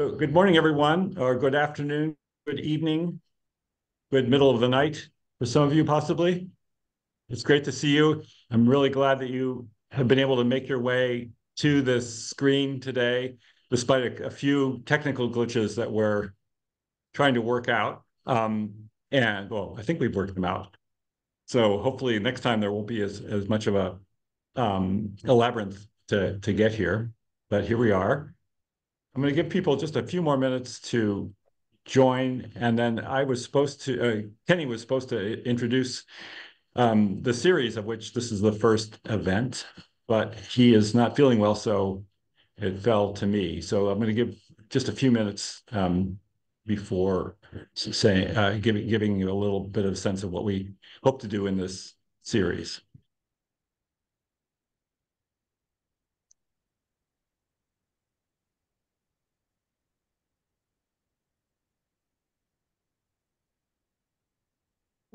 So good morning, everyone, or good afternoon, good evening, good middle of the night for some of you, possibly. It's great to see you. I'm really glad that you have been able to make your way to this screen today, despite a, a few technical glitches that we're trying to work out. Um, and well, I think we've worked them out. So hopefully next time there won't be as, as much of a, um, a labyrinth to, to get here, but here we are. I'm going to give people just a few more minutes to join, and then I was supposed to, uh, Kenny was supposed to introduce um, the series of which this is the first event, but he is not feeling well, so it fell to me. So I'm going to give just a few minutes um, before saying, uh, giving giving you a little bit of sense of what we hope to do in this series.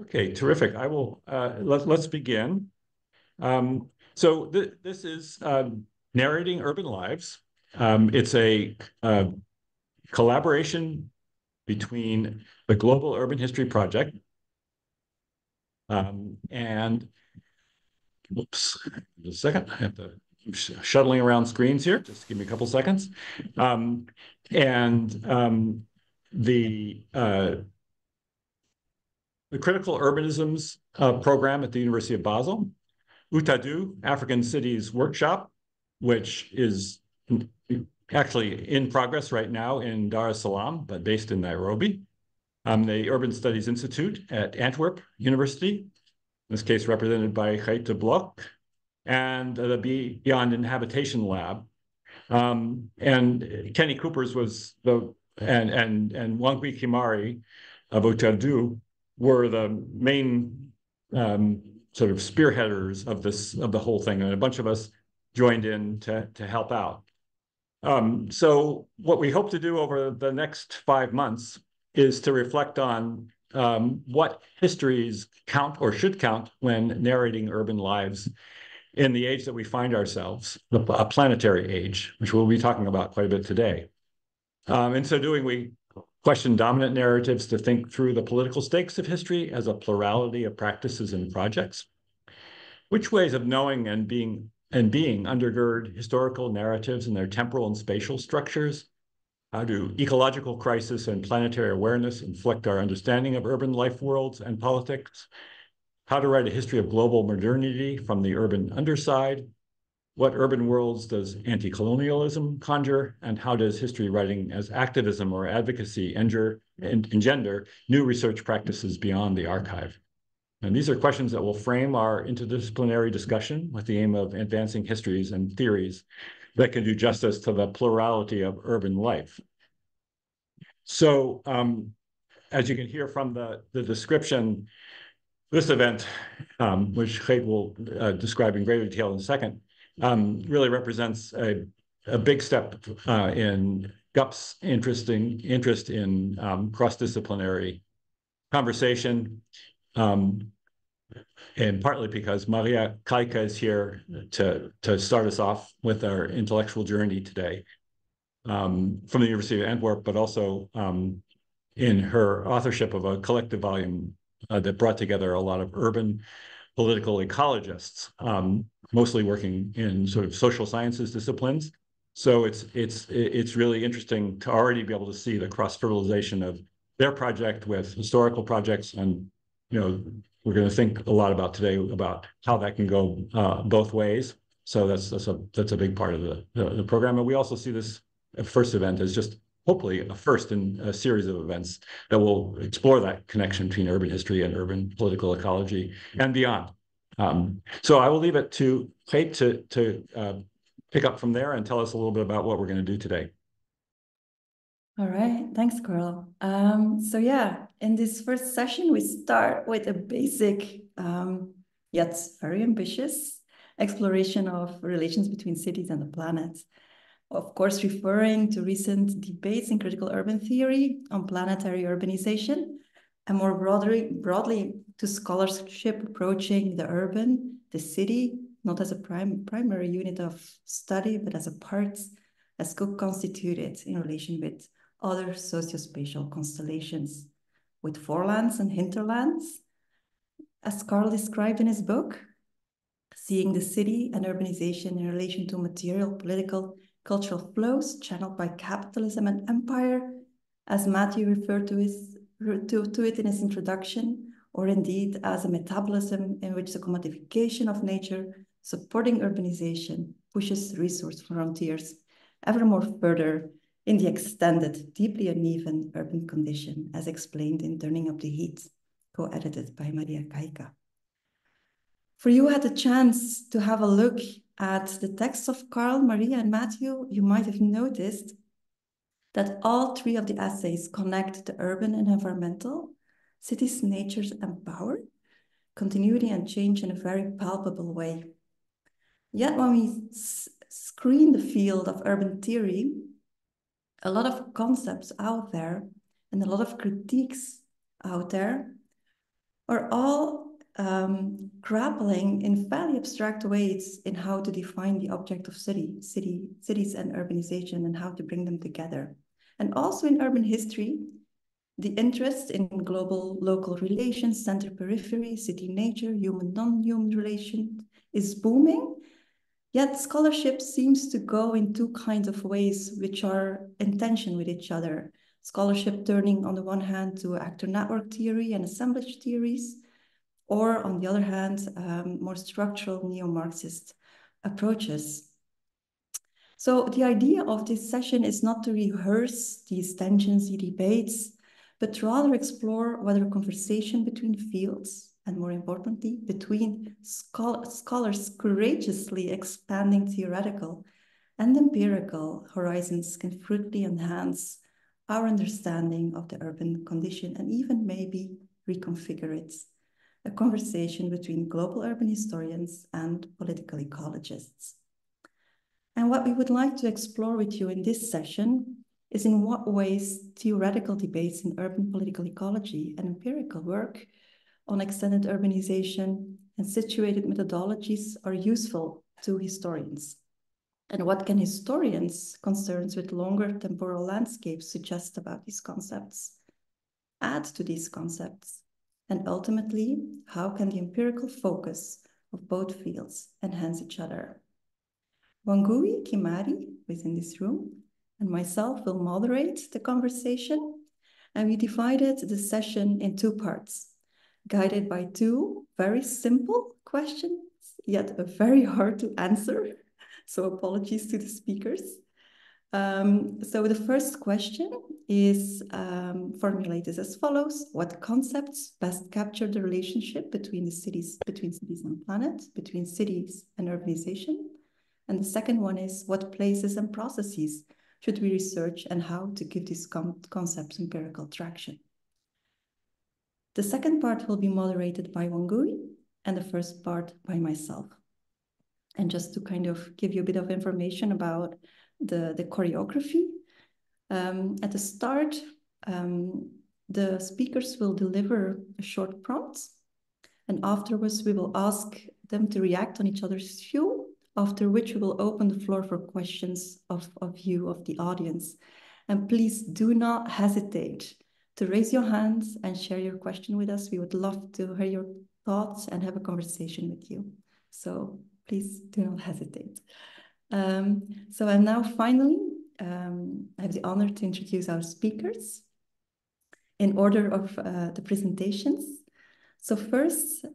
Okay, terrific. I will, uh, let, let's begin. Um, so th this is um, Narrating Urban Lives. Um, it's a uh, collaboration between the Global Urban History Project um, and, whoops, a second, I have to sh shuttling around screens here. Just give me a couple seconds. Um, and um, the uh, the Critical Urbanisms uh, program at the University of Basel, UTADU, African Cities Workshop, which is actually in progress right now in Dar es Salaam, but based in Nairobi. Um, the Urban Studies Institute at Antwerp University, in this case represented by Greet De Block, and the Beyond Inhabitation Lab. Um, and Kenny Cupers was the, and, and, and Wangui Kimari of UTADU were the main um, sort of spearheaders of this of the whole thing, and a bunch of us joined in to to help out. Um, so what we hope to do over the next five months is to reflect on um, what histories count or should count when narrating urban lives in the age that we find ourselves, a planetary age, which we'll be talking about quite a bit today. Um, in so doing, we question dominant narratives to think through the political stakes of history as a plurality of practices and projects. Which ways of knowing and being and being undergird historical narratives and their temporal and spatial structures? How do ecological crisis and planetary awareness inflect our understanding of urban life worlds and politics? How to write a history of global modernity from the urban underside? What urban worlds does anti-colonialism conjure, and how does history writing as activism or advocacy engender, engender new research practices beyond the archive? And these are questions that will frame our interdisciplinary discussion with the aim of advancing histories and theories that can do justice to the plurality of urban life. So um, as you can hear from the, the description, this event, um, which Greet will uh, describe in greater detail in a second, um, really represents a, a big step uh, in GUP's interesting interest in um, cross-disciplinary conversation, um, and partly because Maria Kaika is here to, to start us off with our intellectual journey today um, from the University of Antwerp, but also um, in her authorship of a collective volume uh, that brought together a lot of urban political ecologists, um, mostly working in sort of social sciences disciplines. So it's it's it's really interesting to already be able to see the cross fertilization of their project with historical projects, and you know we're going to think a lot about today about how that can go uh, both ways. So that's that's a that's a big part of the, the, the program, and we also see this first event as just hopefully a first in a series of events that will explore that connection between urban history and urban political ecology and beyond. Um, so I will leave it to Kate to, to uh, pick up from there and tell us a little bit about what we're going to do today. All right, thanks, Carl. Um, so yeah, in this first session, we start with a basic, um, yet very ambitious exploration of relations between cities and the planet of course referring to recent debates in critical urban theory on planetary urbanization, and more broadly, broadly to scholarship approaching the urban, the city, not as a prime, primary unit of study, but as a part, as co-constituted in relation with other sociospatial constellations, with forelands and hinterlands, as Carl described in his book, seeing the city and urbanization in relation to material, political, cultural flows channeled by capitalism and empire, as Matthew referred to, his, to, to it in his introduction, or indeed as a metabolism in which the commodification of nature supporting urbanization pushes resource frontiers ever more further in the extended, deeply uneven urban condition, as explained in Turning Up the Heat, co-edited by Maria Kaika. For you had the chance to have a look at the texts of Carl, Maria, and Matthew, you might have noticed that all three of the essays connect the urban and environmental, cities, natures, and power, continuity and change in a very palpable way. Yet when we screen the field of urban theory, a lot of concepts out there and a lot of critiques out there are all um, grappling in fairly abstract ways in how to define the object of city, city, cities and urbanization and how to bring them together. And also in urban history, the interest in global local relations, center periphery, city nature, human non-human relation is booming Yet scholarship seems to go in two kinds of ways which are in tension with each other. Scholarship turning on the one hand to actor network theory and assemblage theories, or on the other hand, um, more structural neo-Marxist approaches. So the idea of this session is not to rehearse these tensions, the debates, but rather explore whether conversation between fields and more importantly, between scholars courageously expanding theoretical and empirical horizons can fruitfully enhance our understanding of the urban condition and even maybe reconfigure it. A conversation between global urban historians and political ecologists. And what we would like to explore with you in this session is in what ways theoretical debates in urban political ecology and empirical work on extended urbanization and situated methodologies are useful to historians? And what can historians concerns with longer temporal landscapes suggest about these concepts? Add to these concepts? And ultimately, how can the empirical focus of both fields enhance each other? Wangui Kimari, who is in this room, and myself will moderate the conversation. And we divided the session in two parts guided by two very simple questions, yet very hard to answer. So apologies to the speakers. Um, so the first question is um, formulated as follows. What concepts best capture the relationship between the cities, between cities and planet, between cities and urbanization? And the second one is what places and processes should we research and how to give these concepts empirical traction? The second part will be moderated by Wangui and the first part by myself. And just to kind of give you a bit of information about the, the choreography, um, at the start, um, the speakers will deliver a short prompt, and afterwards we will ask them to react on each other's view, after which we will open the floor for questions of, of you, of the audience. And please do not hesitate to raise your hands and share your question with us. We would love to hear your thoughts and have a conversation with you. So please do not hesitate. Um, so I'm now finally, um, I have the honor to introduce our speakers in order of uh, the presentations. So first,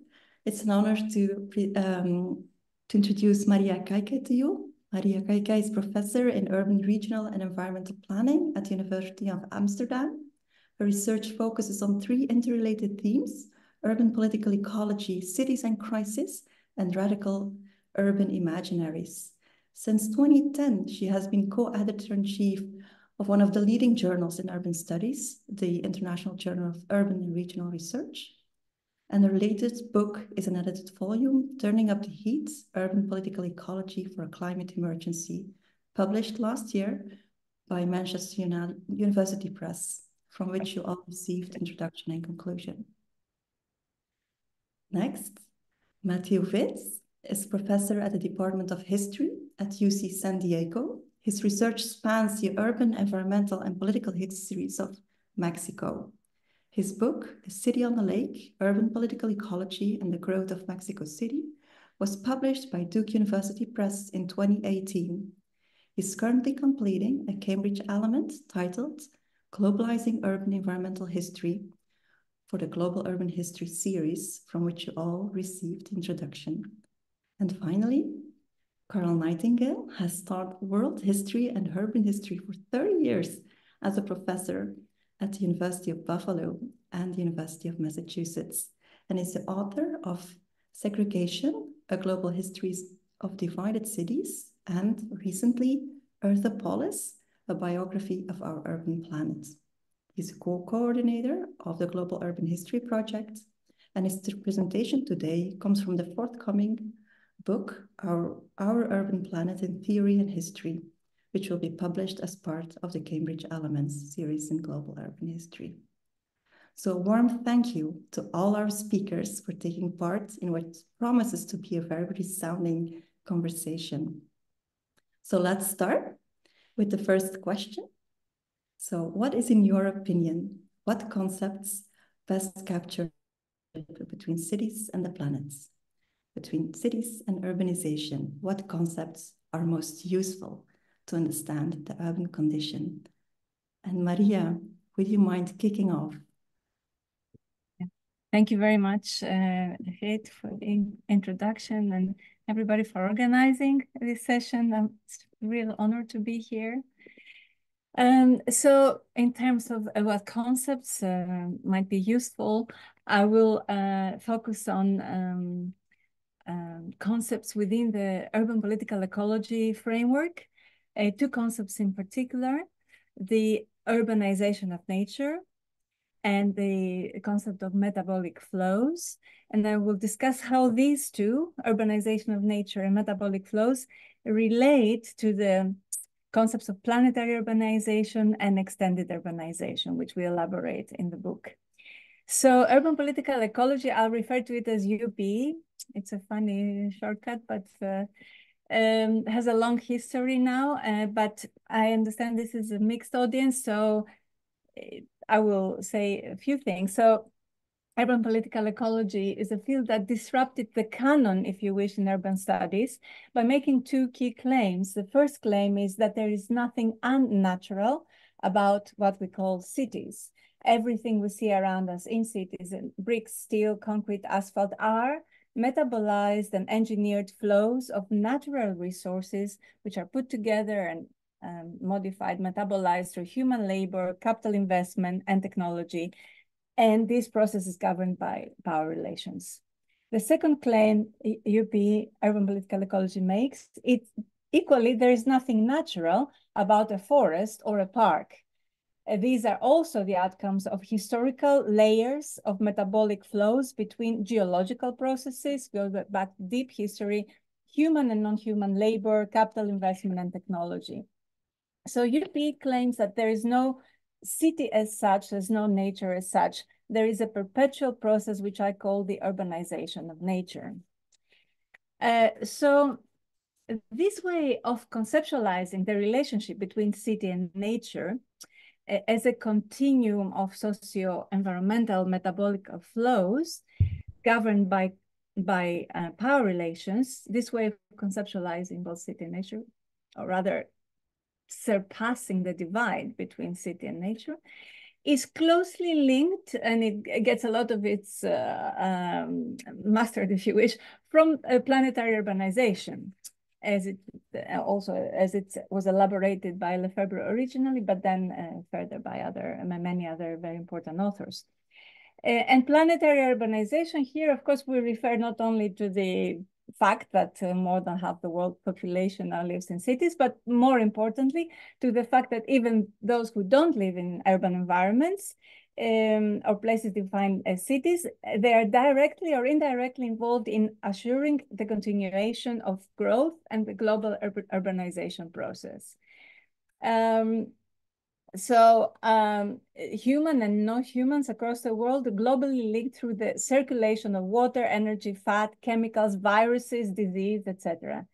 it's an honor to, um, to introduce Maria Kaika to you. Maria Kaika is professor in urban, regional and environmental planning at the University of Amsterdam her research focuses on three interrelated themes, urban political ecology, cities and crisis, and radical urban imaginaries. Since 2010, she has been co-editor-in-chief of one of the leading journals in urban studies, the International Journal of Urban and Regional Research. And her latest book is an edited volume, Turning Up the Heat, Urban Political Ecology for a Climate Emergency, published last year by Manchester University Press from which you all received introduction and conclusion. Next, Matthew Vitz is professor at the Department of History at UC San Diego His research spans the urban, environmental, and political histories of Mexico. His book, The City on the Lake, Urban Political Ecology and the Growth of Mexico City, was published by Duke University Press in 2018. He's currently completing a Cambridge element titled Globalizing Urban Environmental History for the Global Urban History series, from which you all received introduction. And finally, Carl Nightingale has taught world history and urban history for 30 years as a professor at the University of Buffalo and the University of Massachusetts, and is the author of Segregation, A Global History of Divided Cities, and recently, Earthopolis, a biography of our urban planet. He's a co-coordinator of the Global Urban History Project, and his presentation today comes from the forthcoming book, Our, Our Urban Planet in Theory and History, which will be published as part of the Cambridge Elements series in Global Urban History. So a warm thank you to all our speakers for taking part in what promises to be a very resounding conversation. So let's start with the first question. So what is, in your opinion, what concepts best capture between cities and the planets? Between cities and urbanization, what concepts are most useful to understand the urban condition? And Maria, would you mind kicking off? Thank you very much, uh, for the introduction and everybody for organizing this session. I'm real honor to be here. Um, so in terms of uh, what concepts uh, might be useful, I will uh, focus on um, um, concepts within the urban political ecology framework, uh, two concepts in particular, the urbanization of nature and the concept of metabolic flows. And I will discuss how these two, urbanization of nature and metabolic flows, relate to the concepts of planetary urbanization and extended urbanization, which we elaborate in the book. So urban political ecology, I'll refer to it as UP. It's a funny shortcut, but uh, um, has a long history now. Uh, but I understand this is a mixed audience, so uh, I will say a few things. So urban political ecology is a field that disrupted the canon, if you wish, in urban studies by making two key claims. The first claim is that there is nothing unnatural about what we call cities everything we see around us in cities, bricks, steel, concrete, asphalt, are metabolized and engineered flows of natural resources, which are put together and um, modified, metabolized through human labor, capital investment, and technology. And this process is governed by power relations. The second claim UP, Urban Political Ecology, makes, it equally, there is nothing natural about a forest or a park. Uh, these are also the outcomes of historical layers of metabolic flows between geological processes, go back deep history, human and non-human labor, capital investment, and technology. So UP claims that there is no city as such, there's no nature as such. There is a perpetual process, which I call the urbanization of nature. Uh, so this way of conceptualizing the relationship between city and nature as a continuum of socio-environmental metabolic flows governed by by uh, power relations, this way of conceptualizing both city and nature, or rather surpassing the divide between city and nature, is closely linked, and it gets a lot of its uh, um, mastered, if you wish, from uh, planetary urbanization as it uh, also as it was elaborated by Lefebvre originally, but then uh, further by other many other very important authors. Uh, and planetary urbanization here, of course, we refer not only to the fact that uh, more than half the world population now lives in cities, but more importantly, to the fact that even those who don't live in urban environments um, or places defined as cities, they are directly or indirectly involved in assuring the continuation of growth and the global ur urbanization process. Um, so um, human and non-humans across the world globally linked through the circulation of water, energy, fat, chemicals, viruses, disease, etc.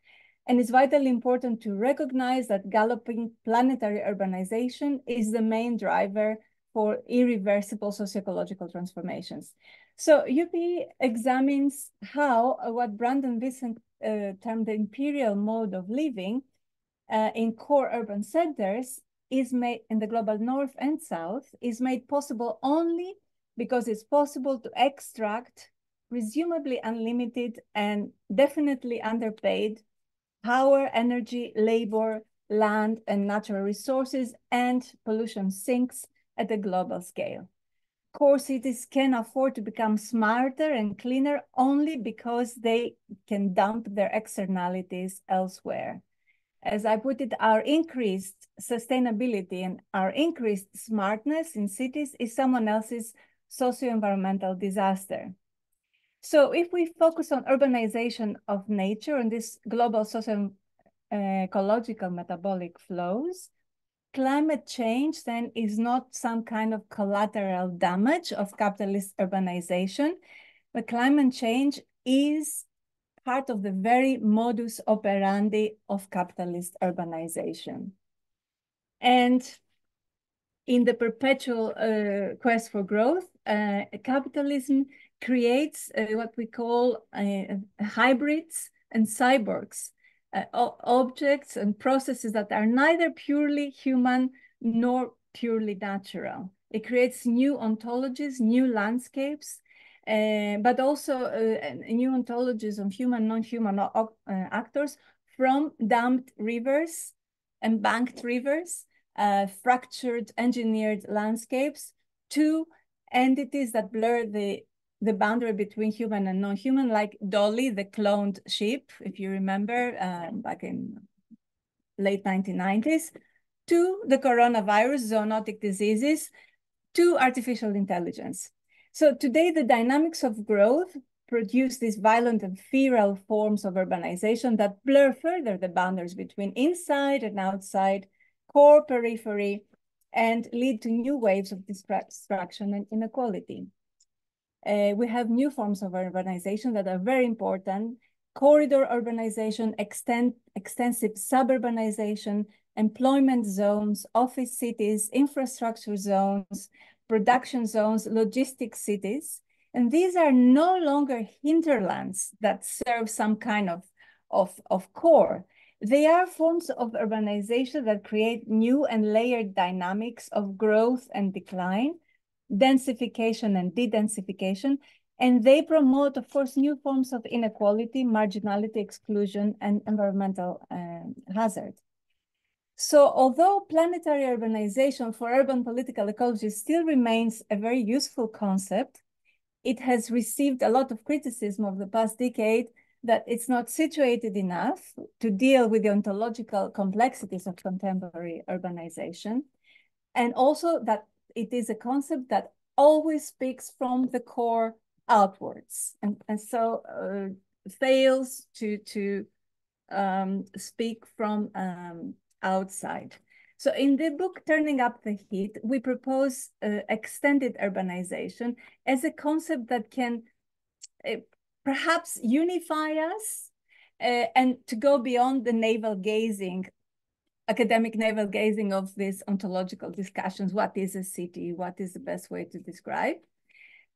And it's vitally important to recognize that galloping planetary urbanization is the main driver for irreversible socio-ecological transformations. So UP examines how uh, what Brand and Wissen uh, termed the imperial mode of living uh, in core urban centers is made in the global north and south is made possible only because it's possible to extract presumably unlimited and definitely underpaid power, energy, labor, land, and natural resources and pollution sinks at a global scale. Core cities can afford to become smarter and cleaner only because they can dump their externalities elsewhere. As I put it, our increased sustainability and our increased smartness in cities is someone else's socio-environmental disaster. So if we focus on urbanization of nature and this global social uh, metabolic flows, climate change then is not some kind of collateral damage of capitalist urbanization, but climate change is part of the very modus operandi of capitalist urbanization. And in the perpetual uh, quest for growth, uh, capitalism creates uh, what we call uh, hybrids and cyborgs, uh, objects and processes that are neither purely human nor purely natural. It creates new ontologies, new landscapes, uh, but also uh, new ontologies of human, non-human uh, actors from damped rivers, embanked rivers, fractured engineered landscapes to entities that blur the the boundary between human and non-human, like Dolly, the cloned sheep, if you remember, uh, back in late 1990s, to the coronavirus, zoonotic diseases, to artificial intelligence. So today, the dynamics of growth produce these violent and feral forms of urbanization that blur further the boundaries between inside and outside, core, periphery, and lead to new waves of destruction and inequality. Uh, we have new forms of urbanization that are very important. Corridor urbanization, extend, extensive suburbanization, employment zones, office cities, infrastructure zones, production zones, logistic cities. And these are no longer hinterlands that serve some kind of, of, of core. They are forms of urbanization that create new and layered dynamics of growth and decline densification and de-densification, and they promote, of course, new forms of inequality, marginality, exclusion, and environmental uh, hazard. So although planetary urbanization for urban political ecology still remains a very useful concept, it has received a lot of criticism over the past decade that it's not situated enough to deal with the ontological complexities of contemporary urbanization, and also that it is a concept that always speaks from the core outwards and, and so uh, fails to, to um, speak from um, outside. So in the book, Turning Up the Heat, we propose uh, extended urbanization as a concept that can uh, perhaps unify us uh, and to go beyond the navel gazing academic navel gazing of these ontological discussions. What is a city? What is the best way to describe?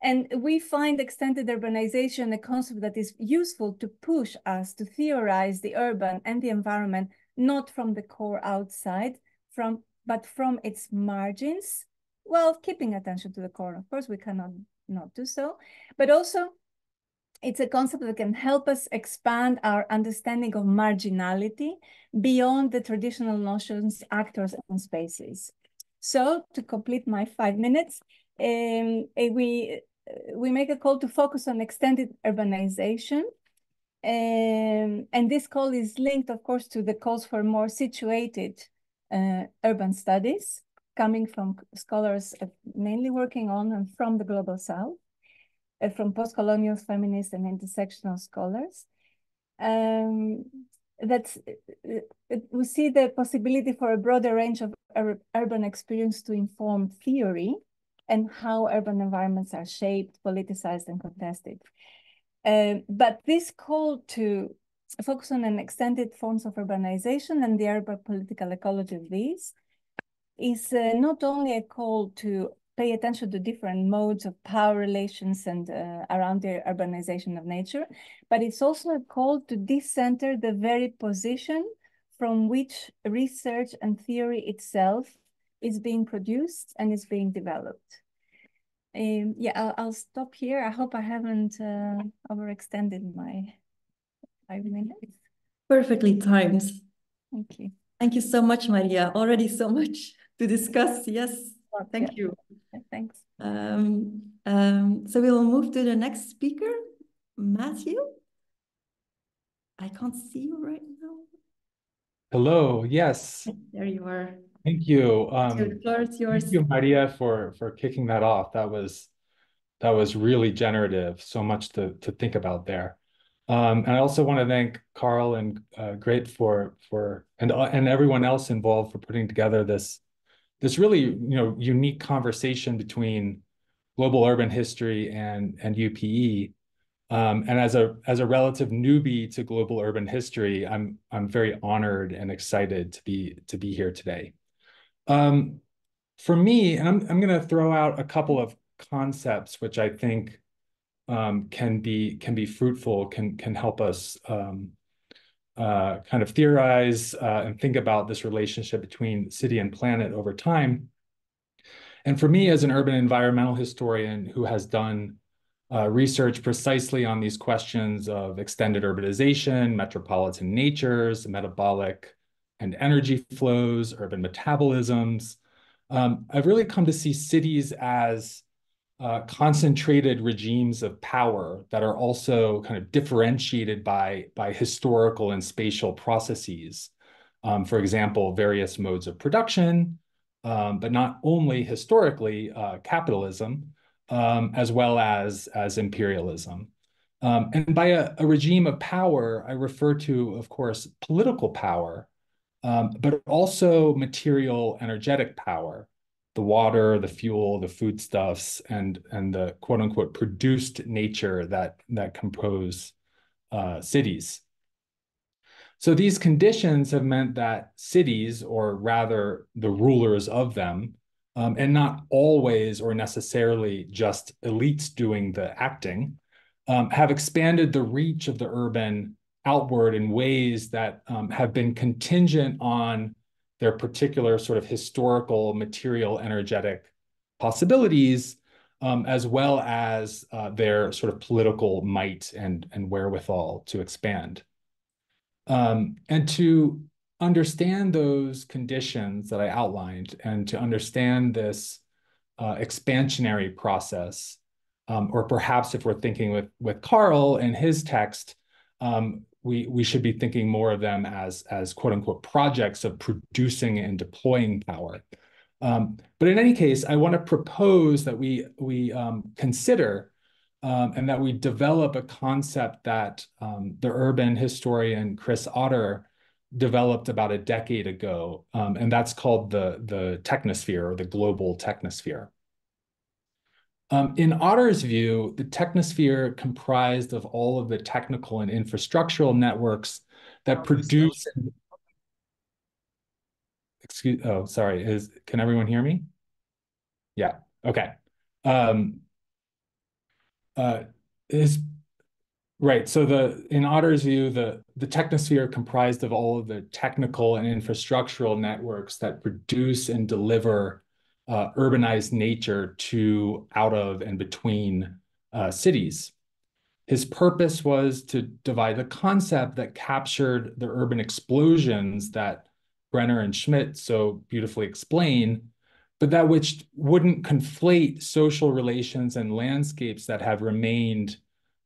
And we find extended urbanization a concept that is useful to push us to theorize the urban and the environment, not from the core outside, from but from its margins, while keeping attention to the core. Of course, we cannot not do so, but also it's a concept that can help us expand our understanding of marginality beyond the traditional notions, actors, and spaces. So to complete my five minutes, um, eh, we, we make a call to focus on extended urbanization. Um, and this call is linked, of course, to the calls for more situated uh, urban studies coming from scholars mainly working on and from the Global South. Uh, from post-colonial feminist and intersectional scholars. Um, that uh, we see the possibility for a broader range of ur urban experience to inform theory and how urban environments are shaped, politicized, and contested. Uh, but this call to focus on an extended forms of urbanization and the urban political ecology of these is uh, not only a call to pay attention to different modes of power relations and uh, around the urbanization of nature, but it's also a call to decenter the very position from which research and theory itself is being produced and is being developed. Um, yeah, I'll, I'll, stop here. I hope I haven't uh, overextended my five minutes. Perfectly timed. Thank you. Thank you so much, Maria. Already so much to discuss. Yes, well, thank yeah. you. Thanks. Um, um, so we will move to the next speaker, Matthew. I can't see you right now. Hello, yes. There you are. Thank you. Um, so the floor is yours. Thank you, Maria, for for kicking that off. That was that was really generative. So much to to think about there. Um, and I also want to thank Carl and uh, Greet for for and uh, and everyone else involved for putting together this this really you know unique conversation between global urban history and and UPE. Um, and as a as a relative newbie to global urban history, I'm I'm very honored and excited to be to be here today. Um, for me, and I'm I'm going to throw out a couple of concepts which I think um, can be can be fruitful, can can help us um, uh, kind of theorize uh, and think about this relationship between city and planet over time. And for me, as an urban environmental historian who has done uh, research precisely on these questions of extended urbanization, metropolitan natures, metabolic and energy flows, urban metabolisms, um, I've really come to see cities as uh, concentrated regimes of power that are also kind of differentiated by, by historical and spatial processes. Um, for example, various modes of production, um, but not only historically uh, capitalism, um, as well as, as imperialism. Um, and by a, a, regime of power, I refer to, of course, political power, um, but also material energetic power the water, the fuel, the foodstuffs, and and the quote unquote produced nature that that compose uh, cities. So these conditions have meant that cities, or rather the rulers of them, um, and not always or necessarily just elites doing the acting, um, have expanded the reach of the urban outward in ways that um, have been contingent on their particular sort of historical, material, energetic possibilities, um, as well as uh, their sort of political might and, and wherewithal to expand. Um, and to understand those conditions that I outlined and to understand this uh, expansionary process, um, or perhaps if we're thinking with, with Carl and his text, um, we we should be thinking more of them as as quote unquote projects of producing and deploying power. Um, but in any case, I want to propose that we we um, consider um, and that we develop a concept that um, the urban historian Chris Otter developed about a decade ago, um, and that's called the the technosphere or the global technosphere. Um, in Otter's view, the technosphere comprised of all of the technical and infrastructural networks that produce. Excuse. Oh, sorry. Is can everyone hear me? Yeah. Okay. Um, uh, is right. So the in Otter's view, the the technosphere comprised of all of the technical and infrastructural networks that produce and deliver uh, urbanized nature to out of and between uh, cities. His purpose was to divide the concept that captured the urban explosions that Brenner and Schmid so beautifully explain, but that which wouldn't conflate social relations and landscapes that have remained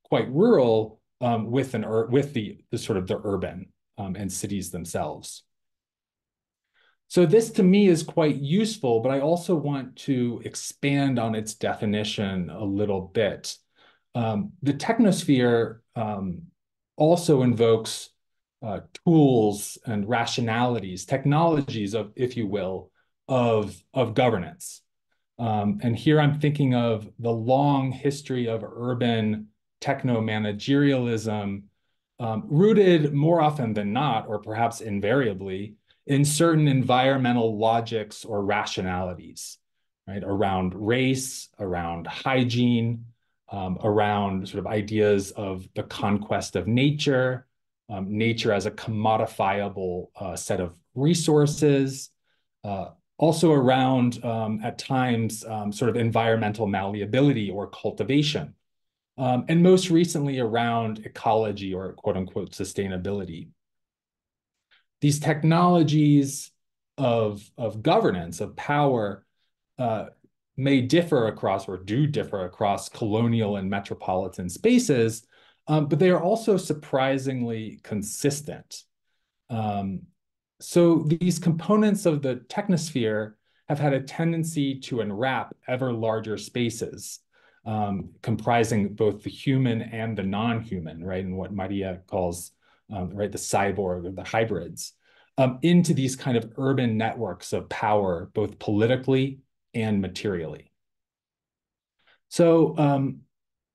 quite rural um, with an with the, the sort of the urban um, and cities themselves. So this to me is quite useful, but I also want to expand on its definition a little bit. Um, the technosphere um, also invokes uh, tools and rationalities, technologies of, if you will, of, of governance. Um, and here I'm thinking of the long history of urban techno-managerialism um, rooted more often than not, or perhaps invariably, in certain environmental logics or rationalities, right? Around race, around hygiene, um, around sort of ideas of the conquest of nature, um, nature as a commodifiable uh, set of resources, uh, also around, um, at times, um, sort of environmental malleability or cultivation, um, and most recently around ecology or quote unquote sustainability. These technologies of, of governance, of power, uh, may differ across or do differ across colonial and metropolitan spaces, um, but they are also surprisingly consistent. Um, so these components of the technosphere have had a tendency to enwrap ever larger spaces, um, comprising both the human and the non-human, right? And what Maria calls, um, right, the cyborg or the hybrids, um, into these kind of urban networks of power, both politically and materially. So um,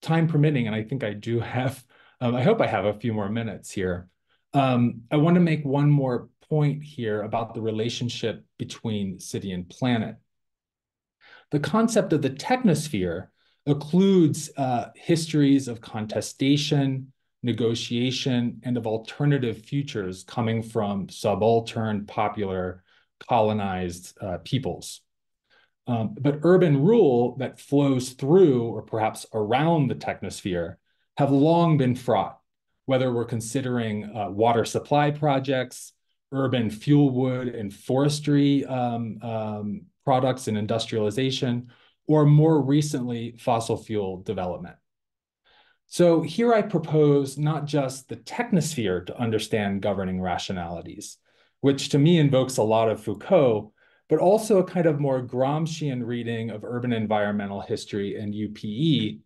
time permitting, and I think I do have, um, I hope I have a few more minutes here. Um, I want to make one more point here about the relationship between city and planet. The concept of the technosphere includes uh, histories of contestation, negotiation, and of alternative futures coming from subaltern, popular, colonized uh, peoples. Um, but urban rule that flows through or perhaps around the technosphere have long been fraught, whether we're considering uh, water supply projects, urban fuel wood and forestry um, um, products and industrialization, or more recently, fossil fuel development. So here I propose not just the technosphere to understand governing rationalities, which to me invokes a lot of Foucault, but also a kind of more Gramscian reading of urban environmental history and UPE,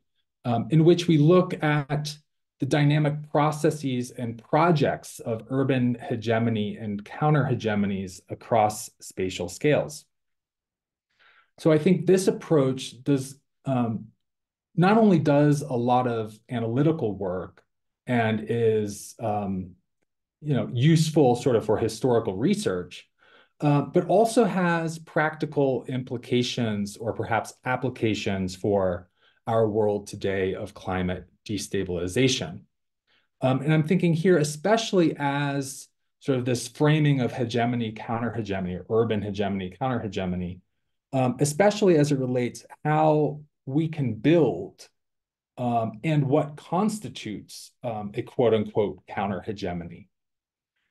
um, in which we look at the dynamic processes and projects of urban hegemony and counter hegemonies across spatial scales. So I think this approach does um, not only does a lot of analytical work and is um, you know useful sort of for historical research, uh, but also has practical implications or perhaps applications for our world today of climate destabilization. Um, and I'm thinking here, especially as sort of this framing of hegemony, counter hegemony, urban hegemony, counter hegemony, um, especially as it relates how we can build um, and what constitutes um, a quote unquote counter hegemony.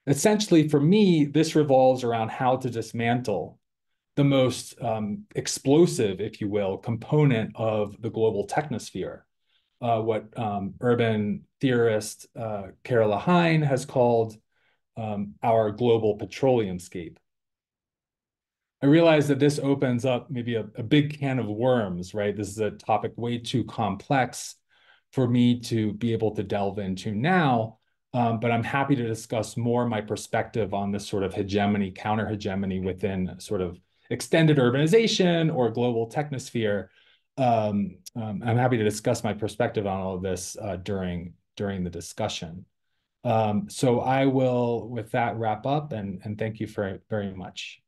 Essentially, for me, this revolves around how to dismantle the most um, explosive, if you will, component of the global technosphere, uh, what um, urban theorist uh, Carola Hein has called um, our global petroleumscape. I realize that this opens up maybe a, a big can of worms, right? This is a topic way too complex for me to be able to delve into now. Um, but I'm happy to discuss more my perspective on this sort of hegemony, counter hegemony within sort of extended urbanization or global technosphere. Um, um, I'm happy to discuss my perspective on all of this uh, during during the discussion. Um, so I will, with that, wrap up and and thank you for very much.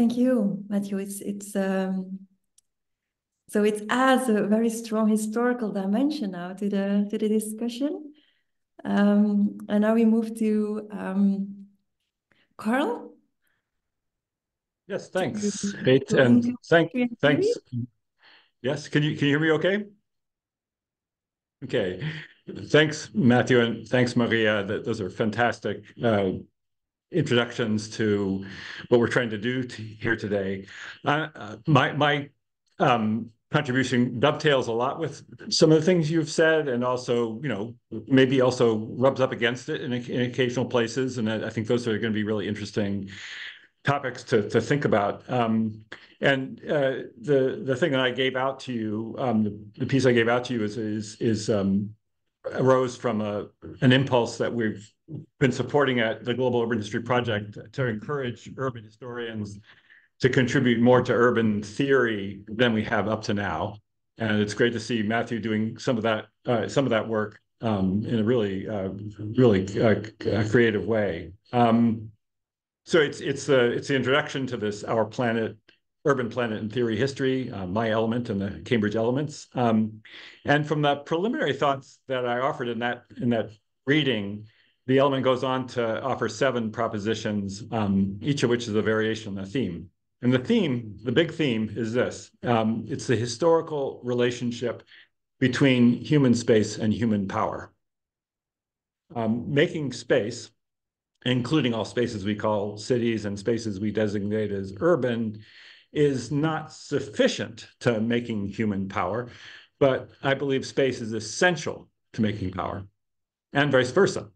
Thank you, Matthew. It's it's um, so it adds a very strong historical dimension now to the to the discussion. Um, and now we move to um, Carl. Yes, thanks. Great, and thank thanks. Yes, can you can you hear me? Okay. Okay, thanks, Matthew, and thanks, Maria. Those are fantastic uh, introductions to what we're trying to do to, here today. Uh, my my um, contribution dovetails a lot with some of the things you've said, and also, you know, maybe also rubs up against it in, in occasional places. And I, I think those are going to be really interesting topics to to think about. Um, and uh, the the thing that I gave out to you, um, the, the, piece I gave out to you is is is um, arose from a an impulse that we've been supporting at the Global Urban History Project to encourage urban historians to contribute more to urban theory than we have up to now. And it's great to see Matthew doing some of that, uh, some of that work um, in a really, uh, really uh, creative way. Um, so it's it's the it's the introduction to this our planet, urban planet and theory history, uh, my element and the Cambridge elements. Um, and from the preliminary thoughts that I offered in that in that reading, the element goes on to offer seven propositions, um, each of which is a variation on the theme. And the theme, the big theme is this. Um, it's the historical relationship between human space and human power. Um, making space, including all spaces we call cities and spaces we designate as urban, is not sufficient to making human power, but I believe space is essential to making power, and vice versa.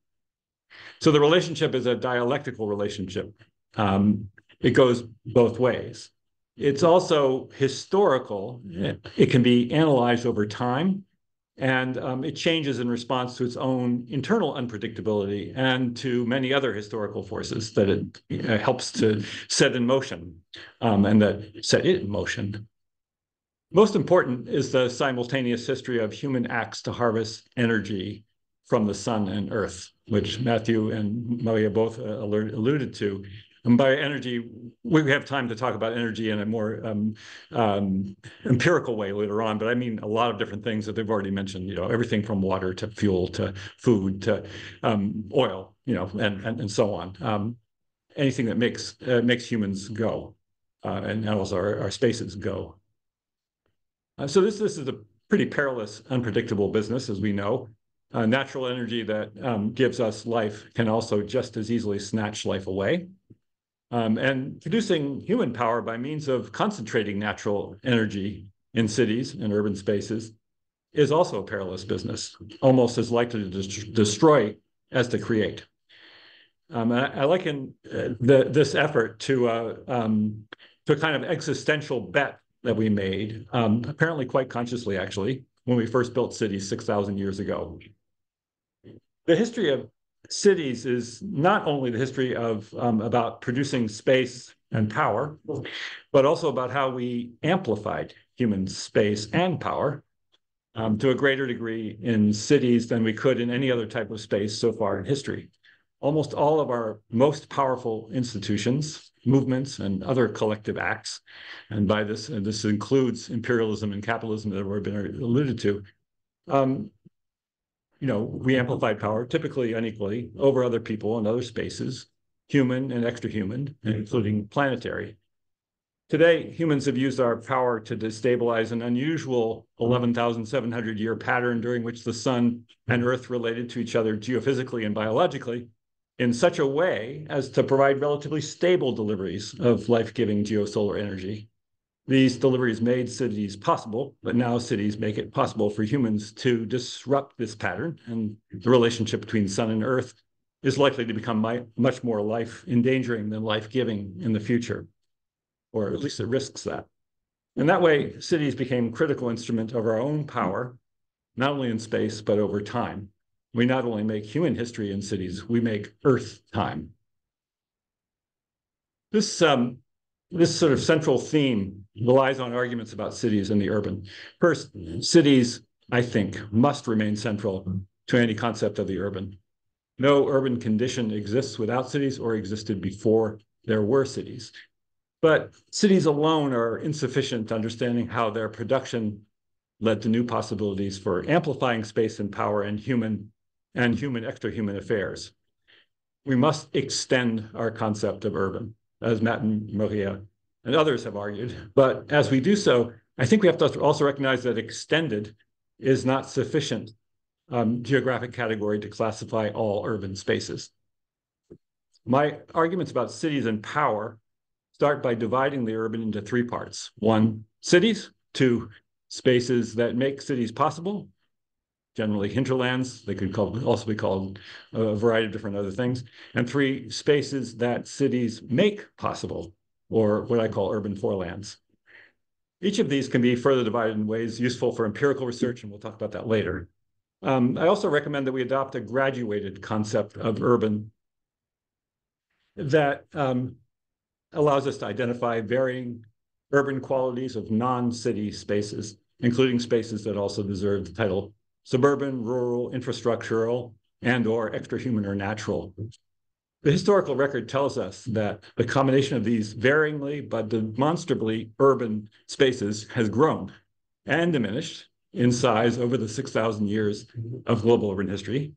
So the relationship is a dialectical relationship. Um, it goes both ways. It's also historical. It can be analyzed over time, and um, it changes in response to its own internal unpredictability and to many other historical forces that it uh, helps to set in motion um, and that set it in motion. Most important is the simultaneous history of human acts to harvest energy from the sun and earth, which Matthew and Maria both uh, alluded to. And by energy, we have time to talk about energy in a more um, um, empirical way later on, but I mean a lot of different things that they've already mentioned, you know, everything from water to fuel to food to um, oil, you know, and, and, and so on. Um, anything that makes, uh, makes humans go uh, and also our, our spaces go. Uh, so this, this is a pretty perilous, unpredictable business, as we know. Uh, natural energy that um, gives us life can also just as easily snatch life away. Um, and producing human power by means of concentrating natural energy in cities and urban spaces is also a perilous business, almost as likely to destroy as to create. Um, I, I, liken uh, the, this effort to, uh, um, to a kind of existential bet that we made, um, apparently quite consciously, actually, when we first built cities 6,000 years ago. The history of cities is not only the history of um, about producing space and power, but also about how we amplified human space and power um, to a greater degree in cities than we could in any other type of space so far in history. Almost all of our most powerful institutions, movements, and other collective acts, and by this, and this includes imperialism and capitalism that have been alluded to, um, you know, we amplified power, typically unequally, over other people and other spaces, human and extra-human, including planetary. Today, humans have used our power to destabilize an unusual 11,700 year pattern during which the sun and earth related to each other geophysically and biologically in such a way as to provide relatively stable deliveries of life-giving geosolar energy. These deliveries made cities possible, but now cities make it possible for humans to disrupt this pattern. And the relationship between sun and earth is likely to become my, much more life endangering than life giving in the future, or at least it risks that. And that way, cities became critical instrument of our own power, not only in space, but over time. We not only make human history in cities, we make Earth time. This um, this sort of central theme relies on arguments about cities and the urban. First, cities, I think, must remain central to any concept of the urban. No urban condition exists without cities or existed before there were cities. But cities alone are insufficient to understanding how their production led to new possibilities for amplifying space and power and human and human extra-human affairs. We must extend our concept of urban as Matt and Maria and others have argued. But as we do so, I think we have to also recognize that extended is not sufficient um, geographic category to classify all urban spaces. My arguments about cities and power start by dividing the urban into three parts. One, cities, two, spaces that make cities possible, generally hinterlands. They could call, also be called a variety of different other things. And three, spaces that cities make possible, or what I call urban forelands. Each of these can be further divided in ways useful for empirical research, and we'll talk about that later. Um, I also recommend that we adopt a graduated concept of urban that um, allows us to identify varying urban qualities of non-city spaces including spaces that also deserve the title suburban, rural, infrastructural, and or extra-human or natural. The historical record tells us that the combination of these varyingly but demonstrably urban spaces has grown and diminished in size over the 6,000 years of global urban history.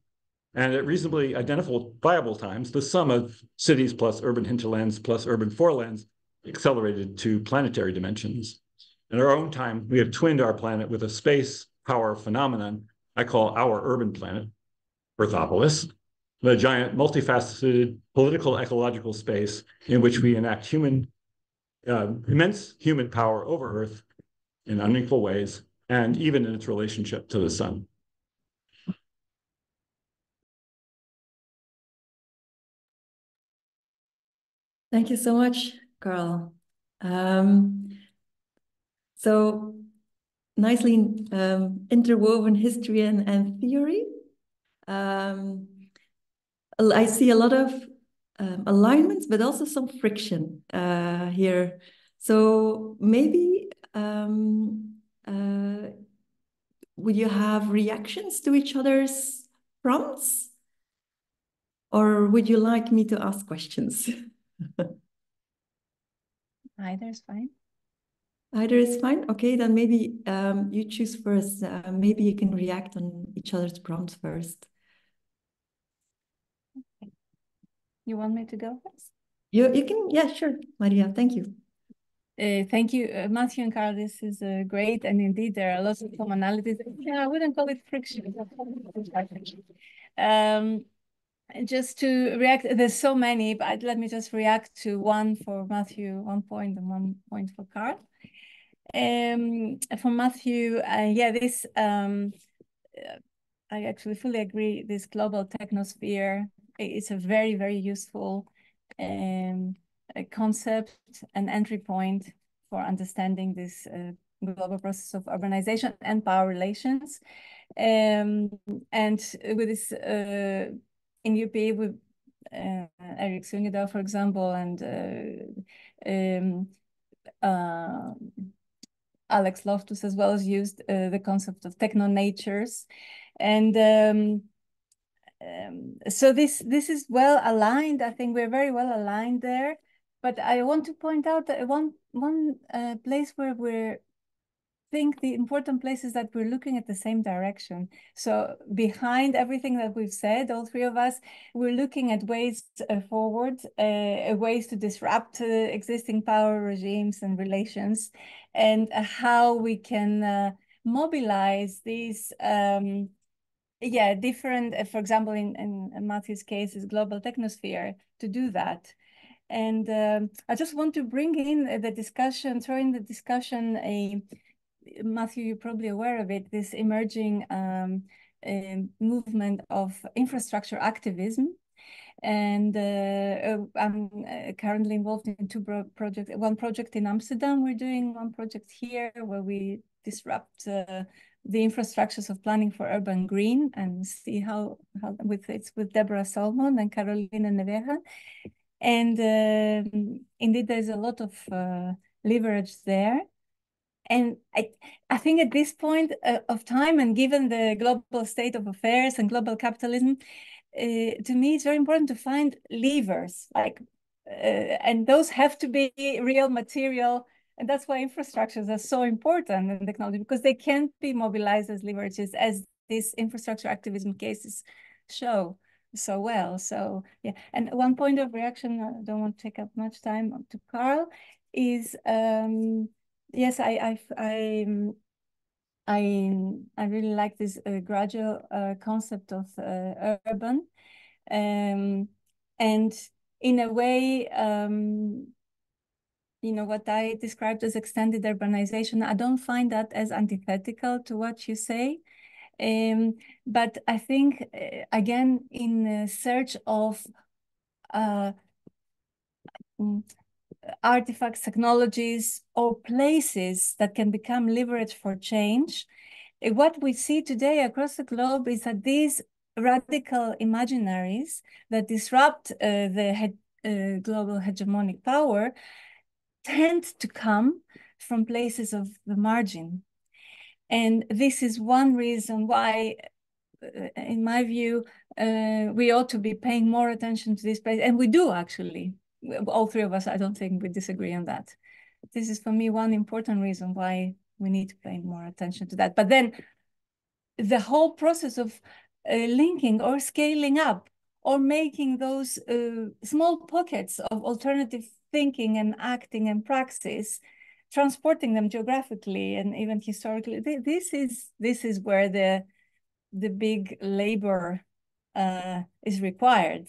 And at reasonably identifiable times, the sum of cities plus urban hinterlands plus urban forelands accelerated to planetary dimensions. In our own time, we have twinned our planet with a space power phenomenon I call our urban planet, Earthopolis, the giant multifaceted political ecological space in which we enact human, uh, immense human power over Earth in unequal ways, and even in its relationship to the sun. Thank you so much, Carl. Um, so nicely um, interwoven history and, and theory. Um, I see a lot of um, alignments, but also some friction uh, here. So maybe um, uh, would you have reactions to each other's prompts? Or would you like me to ask questions? Either is fine. Either is fine. Okay, then maybe um, you choose first. Uh, maybe you can react on each other's prompts first. You want me to go first? You you can yeah sure Maria thank you. Uh, thank you, uh, Matthew and Carl. This is uh, great, and indeed there are lots of commonalities. Yeah, I wouldn't call it friction. Um, just to react, there's so many, but let me just react to one for Matthew, one point, and one point for Carl. Um, for Matthew, uh, yeah, this um, uh, I actually fully agree. This global technosphere is a very, very useful um, concept and entry point for understanding this uh, global process of urbanization and power relations. Um, and with this uh, in UP, with uh, Erik Swyngedouw, for example, and uh, um, uh, Alex Loftus as well as used uh, the concept of techno-natures. And um, um, so this this is well aligned. I think we're very well aligned there. But I want to point out that one one uh, place where we're think the important place is that we're looking at the same direction. So behind everything that we've said, all three of us, we're looking at ways uh, forward, uh, ways to disrupt uh, existing power regimes and relations, and how we can uh, mobilize these um, yeah, different, uh, for example, in, in Matthew's case, is global technosphere to do that. And um, I just want to bring in the discussion, throw in the discussion a, Matthew, you're probably aware of it, this emerging um, movement of infrastructure activism. And uh, uh I'm uh, currently involved in two pro projects, one project in Amsterdam, we're doing one project here where we disrupt uh, the infrastructures of planning for urban green and see how, how with it's with Deborah Solomon and Carolina Neveja. And uh, indeed, there's a lot of uh, leverage there. And I, I think at this point uh, of time, and given the global state of affairs and global capitalism, uh, to me, it's very important to find levers, like, uh, and those have to be real material and that's why infrastructures are so important in technology because they can't be mobilized as leverages as these infrastructure activism cases show so well. So yeah, and one point of reaction, I don't want to take up much time to Carl, is um, yes, I I I I, I really like this uh, gradual uh, concept of uh, urban, um, and in a way. Um, you know, what I described as extended urbanization, I don't find that as antithetical to what you say. Um, but I think, uh, again, in search of uh, mm, artifacts, technologies, or places that can become leverage for change, uh, what we see today across the globe is that these radical imaginaries that disrupt uh, the he uh, global hegemonic power tend to come from places of the margin. And this is one reason why, uh, in my view, uh, we ought to be paying more attention to this place. And we do actually. All three of us, I don't think we disagree on that. This is for me one important reason why we need to pay more attention to that. But then the whole process of uh, linking or scaling up or making those uh, small pockets of alternative thinking and acting and praxis transporting them geographically and even historically. This is this is where the the big labor uh, is required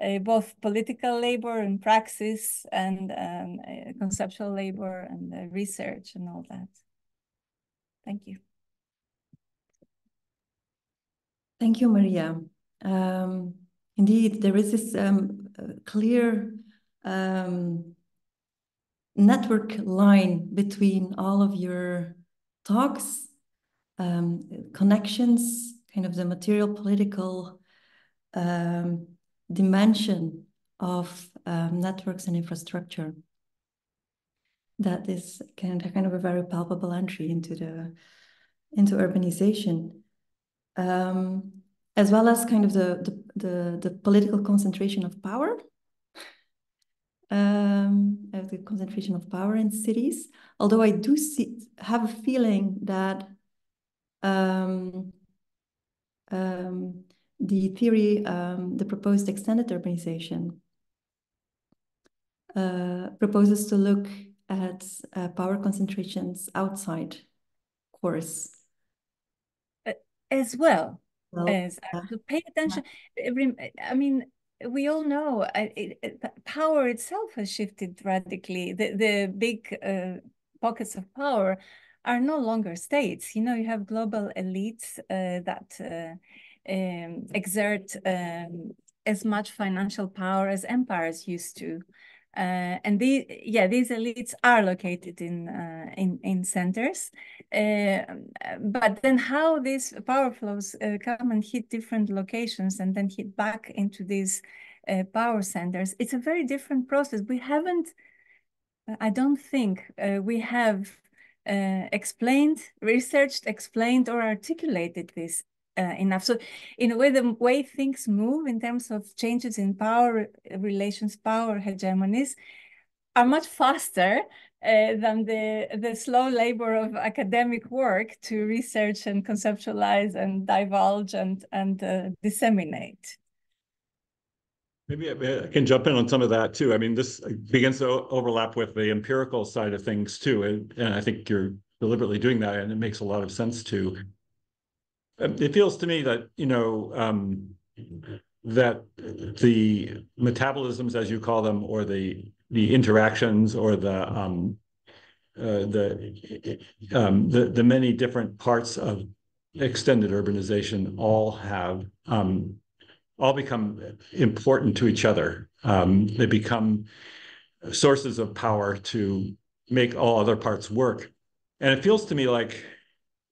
uh, both political labor and praxis and um, uh, conceptual labor and uh, research and all that. Thank you. Thank you maria. Um, indeed there is this um, clear um, network line between all of your talks, um, connections, kind of the material political um, dimension of um, networks and infrastructure. That is kind of, kind of a very palpable entry into the into urbanization, um, as well as kind of the, the the the political concentration of power um, the concentration of power in cities. Although I do see, have a feeling that um, um, the theory, um, the proposed extended urbanization, uh, proposes to look at uh, power concentrations outside cores. As well, well as uh, to pay attention. I mean, we all know it, it, power itself has shifted radically. The, the big uh, pockets of power are no longer states. You know, you have global elites uh, that uh, um, exert um, as much financial power as empires used to. Uh, and these, yeah, these elites are located in uh, in in centers, uh, but then how these power flows uh, come and hit different locations and then hit back into these uh, power centers, it's a very different process. We haven't, I don't think uh, we have explained, researched, explained, or articulated this uh, enough. So in a way, the way things move in terms of changes in power relations, power hegemonies, are much faster uh, than the the slow labor of academic work to research and conceptualize and divulge and and uh, disseminate. Maybe I can jump in on some of that too. I mean, this begins to overlap with the empirical side of things too, and, and I think you're deliberately doing that, and it makes a lot of sense too. Um, it feels to me that, you know, um, that the metabolisms, as you call them, or the the interactions or the um, uh, the, um, the the many different parts of extended urbanization all have um, all become important to each other. Um, they become sources of power to make all other parts work. And it feels to me like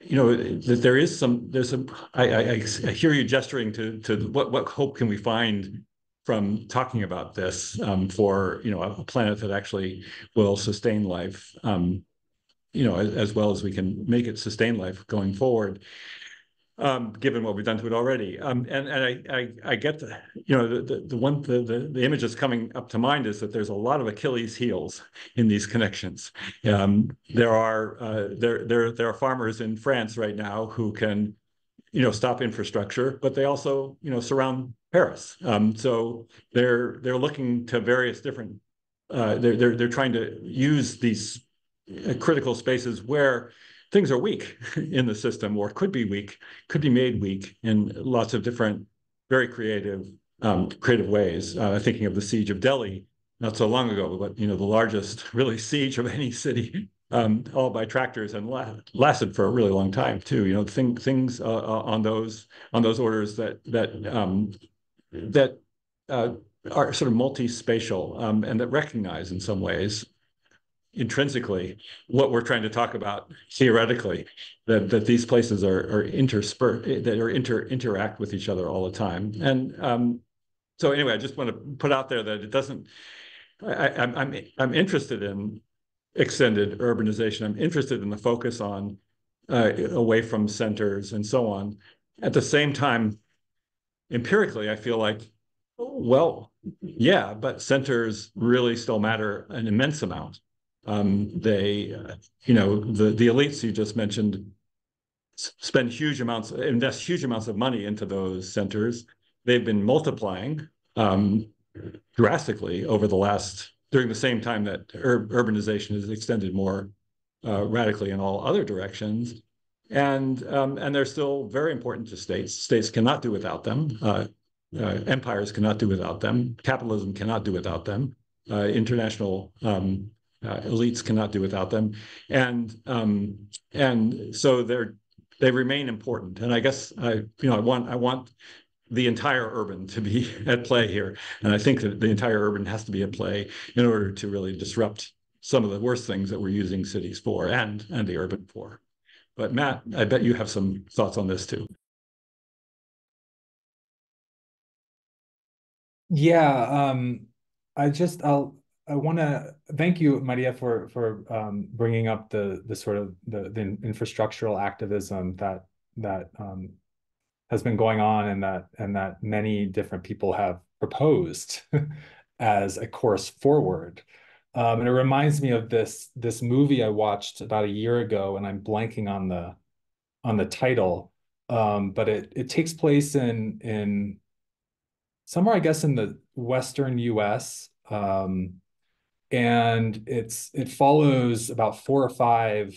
you know that there is some there's some I, I, I hear you gesturing to to what what hope can we find from talking about this um, for you know a planet that actually will sustain life um, you know as, as, well as we can make it sustain life going forward um, given what we've done to it already. Um, and and I, I, I get the, you know, the, the, the one, the, the, the image that's coming up to mind is that there's a lot of Achilles heels in these connections. Um, there are, uh, there, there, there are farmers in France right now who can, you know, stop infrastructure, but they also, you know, surround Paris. Um, so they're, they're looking to various different, uh, they're, they're, they're trying to use these uh, critical spaces where things are weak in the system or could be weak, could be made weak in lots of different, very creative, um, creative ways. Uh, thinking of the siege of Delhi not so long ago, but you know the largest really siege of any city, um, all by tractors and la lasted for a really long time too. You know thing, things uh, uh, on those on those orders that that um, that uh, are sort of multi-spatial um, and that recognize in some ways intrinsically what we're trying to talk about theoretically that that these places are are interspersed that are inter interact with each other all the time and um, so anyway i just want to put out there that it doesn't I, I'm I'm I'm interested in extended urbanization. I'm interested in the focus on uh, away from centers and so on. At the same time, empirically, I feel like, well, yeah, but centers really still matter an immense amount. Um, they, uh, you know, the the elites you just mentioned spend huge amounts, invest huge amounts of money into those centers. They've been multiplying um, drastically over the last during the same time that ur urbanization has extended more uh, radically in all other directions. And um, and they're still very important to states. States cannot do without them. Uh, uh, empires cannot do without them. Capitalism cannot do without them. Uh, international um, uh, elites cannot do without them. And um, and so they're they remain important. And I guess I you know I want I want the entire urban to be at play here. And I think that the entire urban has to be at play in order to really disrupt some of the worst things that we're using cities for and and the urban for. But Matt, I bet you have some thoughts on this too. Yeah, um, I just I'll I want to thank you, Maria, for for um, bringing up the the sort of the the infrastructural activism that that um, has been going on and that and that many different people have proposed as a course forward. Um, and it reminds me of this this movie I watched about a year ago, and I'm blanking on the on the title. Um, but it it takes place in in somewhere, I guess, in the western U.S. Um, and it's it follows about four or five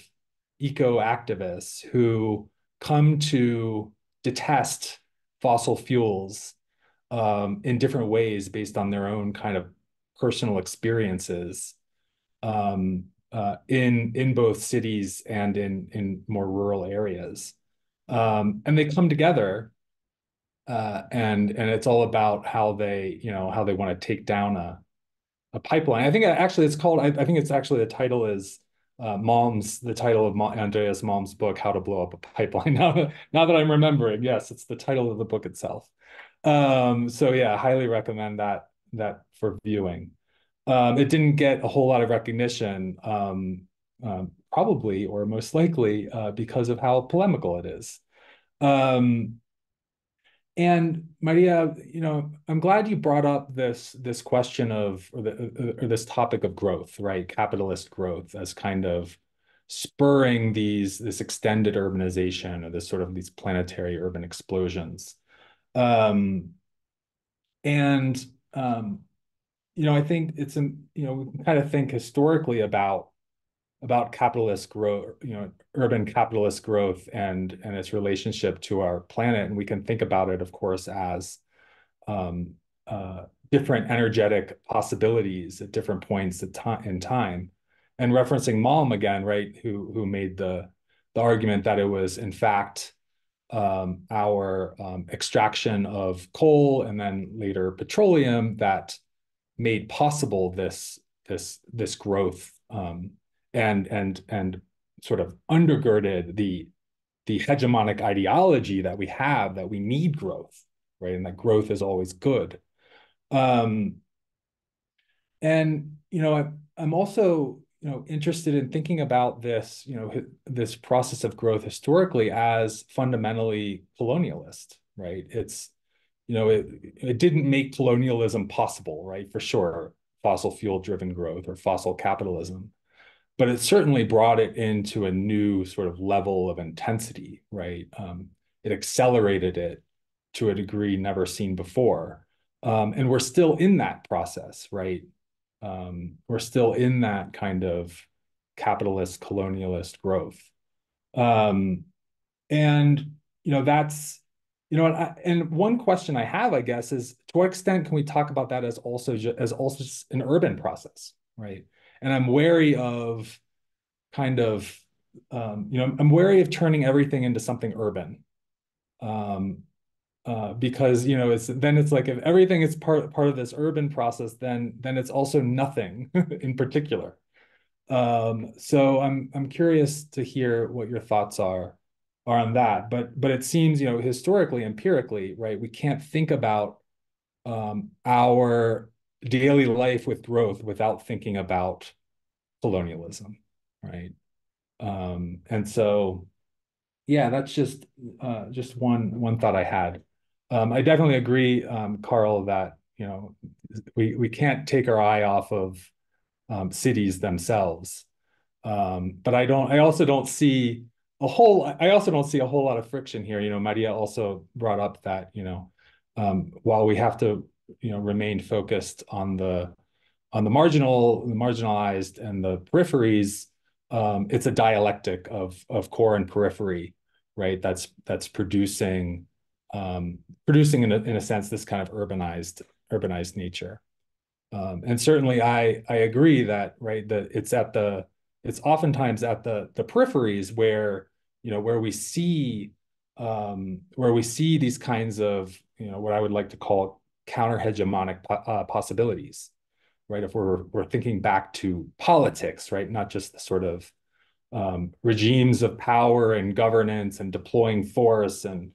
eco activists who come to detest fossil fuels um, in different ways based on their own kind of personal experiences um, uh, in in both cities and in in more rural areas, um, and they come together, uh, and and it's all about how they you know how they want to take down a a pipeline. I think actually it's called. I, I think it's actually the title is uh, Malm's the title of Ma Andreas Malm's book, How to Blow Up a Pipeline. Now, now that I'm remembering, yes, it's the title of the book itself. Um, so yeah, highly recommend that that for viewing. Um, it didn't get a whole lot of recognition, um, um, probably or most likely uh, because of how polemical it is. Um, and Maria, you know, I'm glad you brought up this this question of or, the, or this topic of growth, right? Capitalist growth as kind of spurring these this extended urbanization or this sort of these planetary urban explosions. Um, and um, you know, I think it's you know we kind of think historically about about capitalist growth, you know, urban capitalist growth and and its relationship to our planet, and we can think about it, of course, as um, uh, different energetic possibilities at different points in time. And referencing Malm again, right, who who made the the argument that it was in fact um, our um, extraction of coal and then later petroleum that made possible this this this growth um, and and and sort of undergirded the the hegemonic ideology that we have that we need growth, right? And that growth is always good. Um, and you know, I, I'm also you know interested in thinking about this you know this process of growth historically as fundamentally colonialist, right? It's you know it it didn't make colonialism possible, right? For sure, fossil fuel driven growth or fossil capitalism but it certainly brought it into a new sort of level of intensity, right? Um, it accelerated it to a degree never seen before. Um, and we're still in that process, right? Um, we're still in that kind of capitalist colonialist growth. Um, and, you know, that's, you know, and, I, and one question I have, I guess, is to what extent can we talk about that as also as also an urban process, right? And I'm wary of kind of um, you know I'm wary of turning everything into something urban. Um, uh, because you know it's then it's like if everything is part part of this urban process, then then it's also nothing in particular. Um, so I'm I'm curious to hear what your thoughts are are on that. But but it seems you know historically, empirically, right? We can't think about um, our daily life with growth without thinking about colonialism, right? Um, and so Yeah, that's just uh, just one one thought I had. Um, I definitely agree, um, Carl, that you know we we can't take our eye off of um, cities themselves. Um, but I don't. I also don't see a whole. I also don't see a whole lot of friction here. You know, Maria also brought up that you know um, while we have to you know remain focused on the on the marginal, the marginalized, and the peripheries, um, it's a dialectic of of core and periphery, right? That's that's producing um, producing in a, in a sense this kind of urbanized urbanized nature. Um, and certainly, I I agree that right that it's at the it's oftentimes at the the peripheries where you know where we see um, where we see these kinds of you know what I would like to call counter hegemonic po uh, possibilities, right? If we're we're thinking back to politics, right, not just the sort of um, regimes of power and governance and deploying force and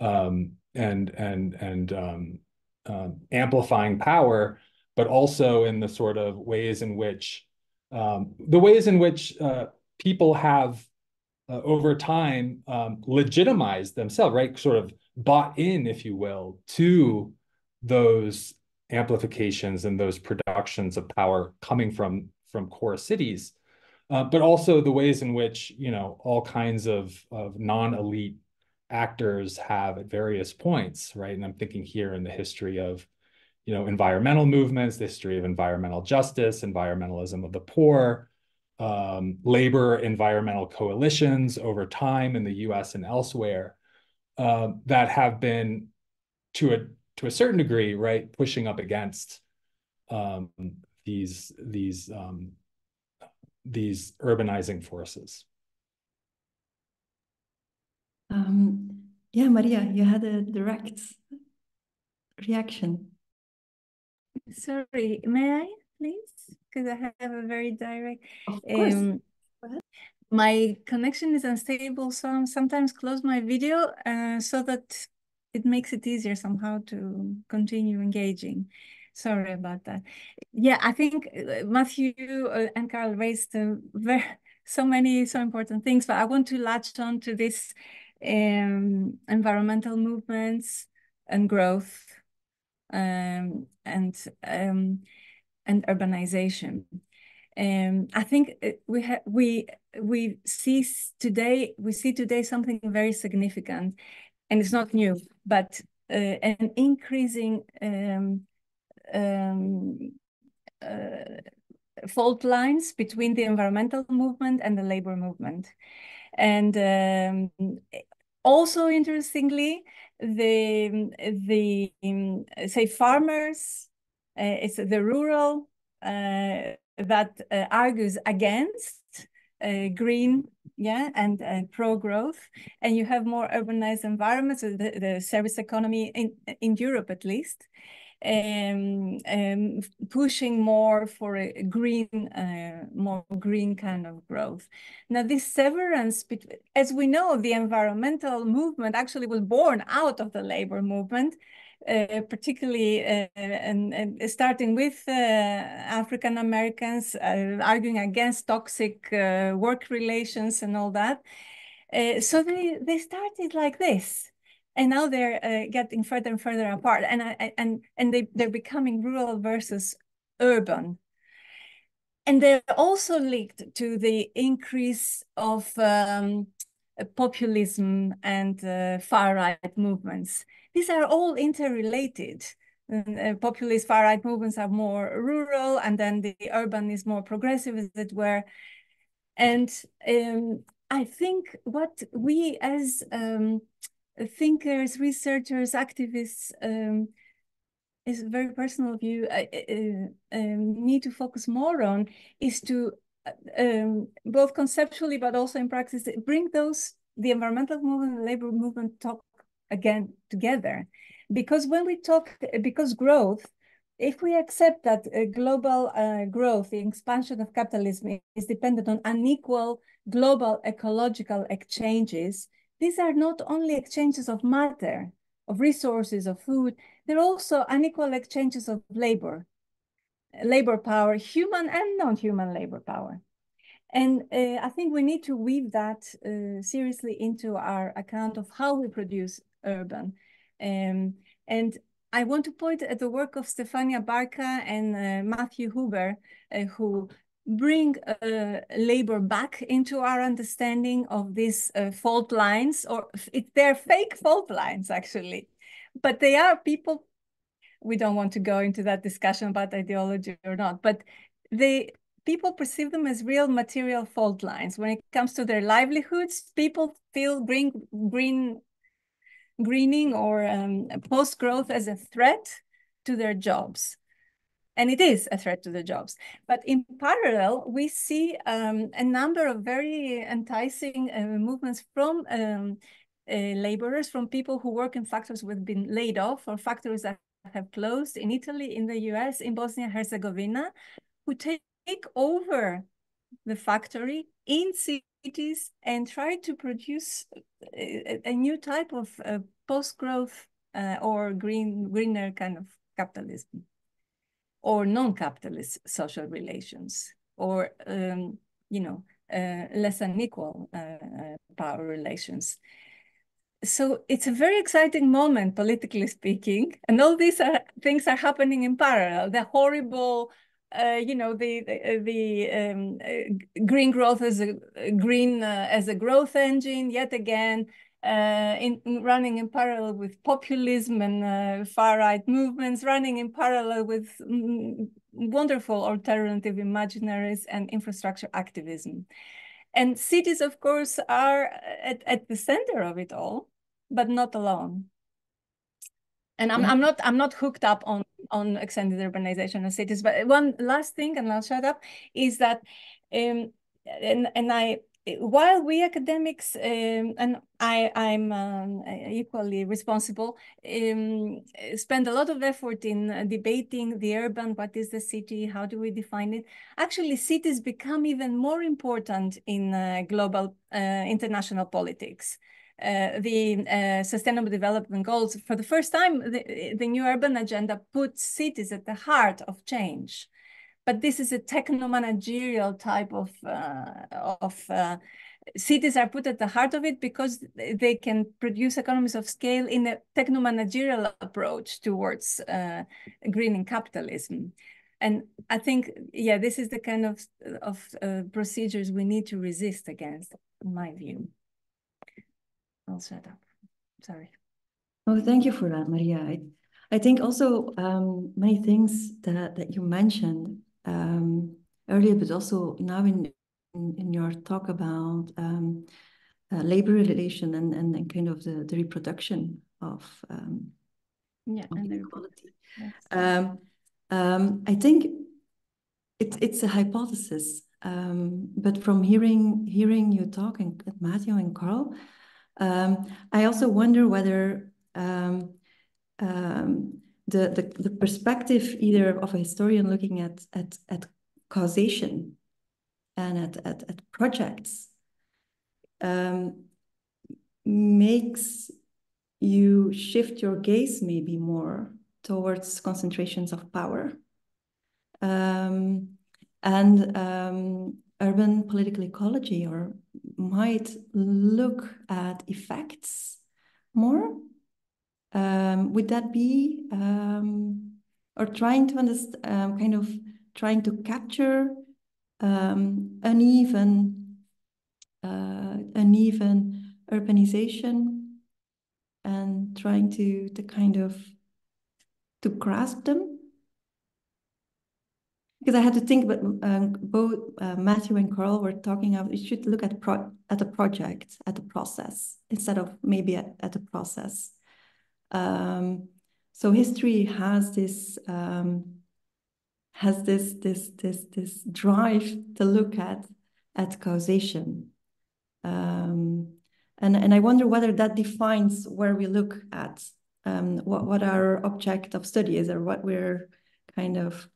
um, and and and um, um, amplifying power, but also in the sort of ways in which um, the ways in which uh, people have uh, over time um, legitimized themselves, right? Sort of bought in, if you will, to those amplifications and those productions of power coming from from core cities, uh, but also the ways in which you know all kinds of of non-elite actors have at various points, right? And I'm thinking here in the history of you know environmental movements, the history of environmental justice, environmentalism of the poor, um, labor environmental coalitions over time in the U.S. and elsewhere uh, that have been to a to a certain degree, right, pushing up against um, these these um, these urbanizing forces. Um, yeah, Maria, you had a direct reaction. Sorry, may I, please? Because I have a very direct. Of course. Um, my connection is unstable, so I sometimes close my video uh, so that it makes it easier somehow to continue engaging. Sorry about that. Yeah, I think uh, Matthew uh, and Carl raised uh, very, so many so important things, but I want to latch on to this um, environmental movements and growth um, and um, and urbanization. Um, I think we we we see today we see today something very significant, and it's not new, but uh, an increasing um, um, uh, fault lines between the environmental movement and the labor movement. And um, also interestingly, the, the um, say farmers, uh, it's the rural uh, that uh, argues against uh, green yeah and uh, pro growth and you have more urbanized environments the, the service economy in in europe at least um, um, pushing more for a green, uh, more green kind of growth. Now, this severance, as we know, the environmental movement actually was born out of the labor movement, uh, particularly uh, and, and, starting with uh, African Americans uh, arguing against toxic work relations and all that. so they, they started like this. And now they're uh, getting further and further apart. And and and they they're becoming rural versus urban. And they're also linked to the increase of um, populism and uh, far right movements these are all interrelated. Uh, populist far right movements are more rural and then the urban is more progressive as it were. And um, i think what we as um, thinkers, researchers, activists, um, is a very personal view, uh, um, need to focus more on is to uh, um, both conceptually but also in practice bring those the environmental movement the labor movement talk again together because when we talk because growth if we accept that uh, global uh, growth the expansion of capitalism is dependent on unequal global ecological exchanges these are not only exchanges of matter, of resources, of food, they're also unequal exchanges of labor, labor power, human and non-human labor power. And uh, I think we need to weave that uh, seriously into our account of how we produce urban. Um, and I want to point at the work of Stefania Barca and uh, Matthew Huber, uh, who bring uh, labor back into our understanding of these uh, fault lines, or it, they're fake fault lines, actually. But they are people, we don't want to go into that discussion about ideology or not, but they people perceive them as real material fault lines. When it comes to their livelihoods, people feel green, green, greening or um, post-growth as a threat to their jobs. And it is a threat to the jobs. But in parallel, we see um, a number of very enticing uh, movements from um, uh, laborers, from people who work in factories who have been laid off or factories that have closed in Italy, in the US, in Bosnia-Herzegovina, who take take over the factory in cities and try to produce a, a new type of uh, post-growth uh, or green greener kind of capitalism or non-capitalist social relations or um, you know uh, less unequal uh, uh, power relations. So it's a very exciting moment politically speaking and all these are, things are happening in parallel. The horrible uh, you know the the, the um, uh, green growth as a green uh, as a growth engine yet again uh, in, in, running in parallel with populism and uh, far right movements running in parallel with mm, wonderful alternative imaginaries and infrastructure activism. And cities of course are at, at the center of it all but not alone. And I'm, I'm not I'm not hooked up on on extended urbanization of cities. But one last thing, and I'll shut up, is that um, and and I while we academics um, and I I'm um, equally responsible um, spend a lot of effort in debating the urban. What is the city? How do we define it? Actually, cities become even more important in uh, global uh, international politics. Uh, the uh, Sustainable Development Goals, for the first time, the, the new urban agenda puts cities at the heart of change. But this is a techno-managerial type of, uh, of uh, cities are put at the heart of it because they can produce economies of scale in a techno-managerial approach towards uh, greening capitalism. And I think, yeah, this is the kind of, of uh, procedures we need to resist against, in my view. I'll shut up. Sorry. Oh, thank you for that, Maria. I, I think also um, many things that, that you mentioned um, earlier, but also now in, in, in your talk about um, uh, labor relation and, and, and kind of the, the reproduction of, um, yeah, of and inequality. Yes. Um, um, I think it, it's a hypothesis, um, but from hearing hearing you talk and Matthew and Carl, um, I also wonder whether um, um, the, the, the perspective either of a historian looking at at, at causation and at, at, at projects um, makes you shift your gaze maybe more towards concentrations of power. Um, and um, urban political ecology or might look at effects more? Um, would that be, um, or trying to understand, um, kind of trying to capture um, uneven, uh, uneven urbanization and trying to, to kind of, to grasp them? Because I had to think, but um, both uh, Matthew and Carl were talking of, you should look at pro at a project, at the process, instead of maybe at, at the process. Um, so history has this um, has this this this this drive to look at at causation, um, and and I wonder whether that defines where we look at um, what what our object of study is or what we're kind of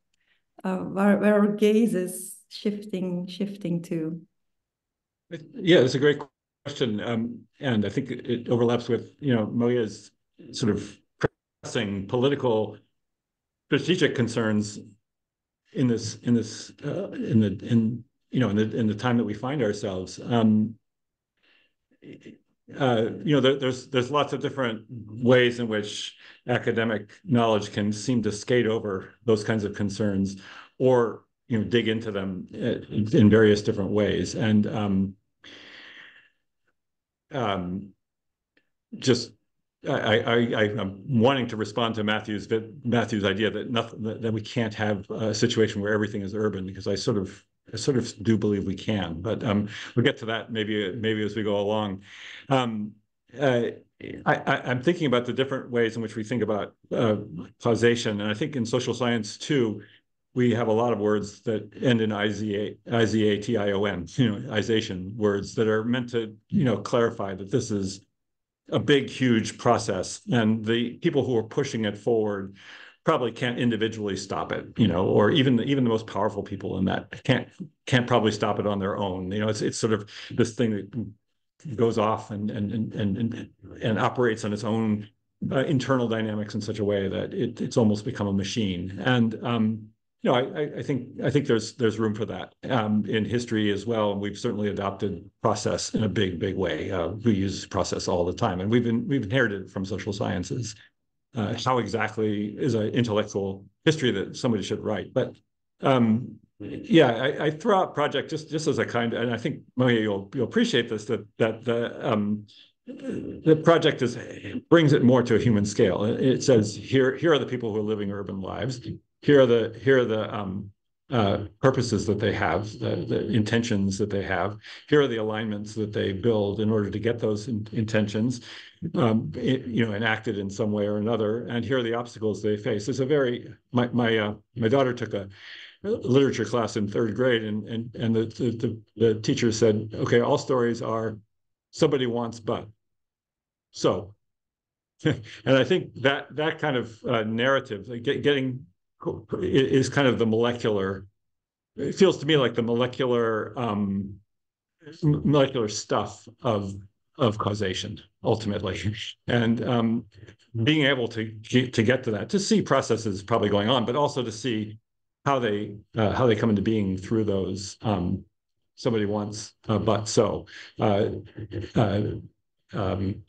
uh, where, where our gaze is shifting shifting to? Yeah, it's a great question, um, and I think it overlaps with you know Maria's sort of pressing political strategic concerns in this in this uh, in the in you know, in the in the time that we find ourselves. Um, uh, you know, there, there's there's lots of different ways in which academic knowledge can seem to skate over those kinds of concerns, or you know, dig into them uh, in various different ways, and um, um, just I, I, I, am wanting to respond to Matthew's Matthew's idea that nothing that, that we can't have a situation where everything is urban because I sort of I sort of do believe we can, but um, we'll get to that maybe maybe as we go along. Um, uh, I, am thinking about the different ways in which we think about uh, causation, and I think in social science too, we have a lot of words that end in IZA, I-Z-A-T-I-O-N, you know, ization words that are meant to, you know, clarify that this is a big, huge process, and the people who are pushing it forward probably can't individually stop it, you know, or even even the most powerful people in that can't can't probably stop it on their own. You know, it's it's sort of this thing that goes off and and and and and operates on its own uh, internal dynamics in such a way that it, it's almost become a machine. And um, you know, I, I think I think there's there's room for that um, in history as well. We've certainly adopted process in a big big way. Uh, we use process all the time, and we've been we've inherited from social sciences uh, how exactly is an intellectual history that somebody should write. But um, yeah, I, I, throw out project just just as a kind, and I think Maria, you'll you'll appreciate this that that the um, the project is brings it more to a human scale. It says here here are the people who are living urban lives. Here are the here are the um, uh, purposes that they have, the, the, intentions that they have. Here are the alignments that they build in order to get those in, intentions, um, it, you know, enacted in some way or another. And here are the obstacles they face. It's a very my my uh, my daughter took a literature class in third grade, and and and the the, the teacher said, okay, all stories are somebody wants but. So, and I think that that kind of uh, narrative, like get, getting is kind of the molecular. It feels to me like the molecular um, molecular stuff of of causation ultimately, and um, being able to get, to get to that to see processes probably going on, but also to see how they uh, how they come into being through those um, somebody wants uh, but so uh, uh um,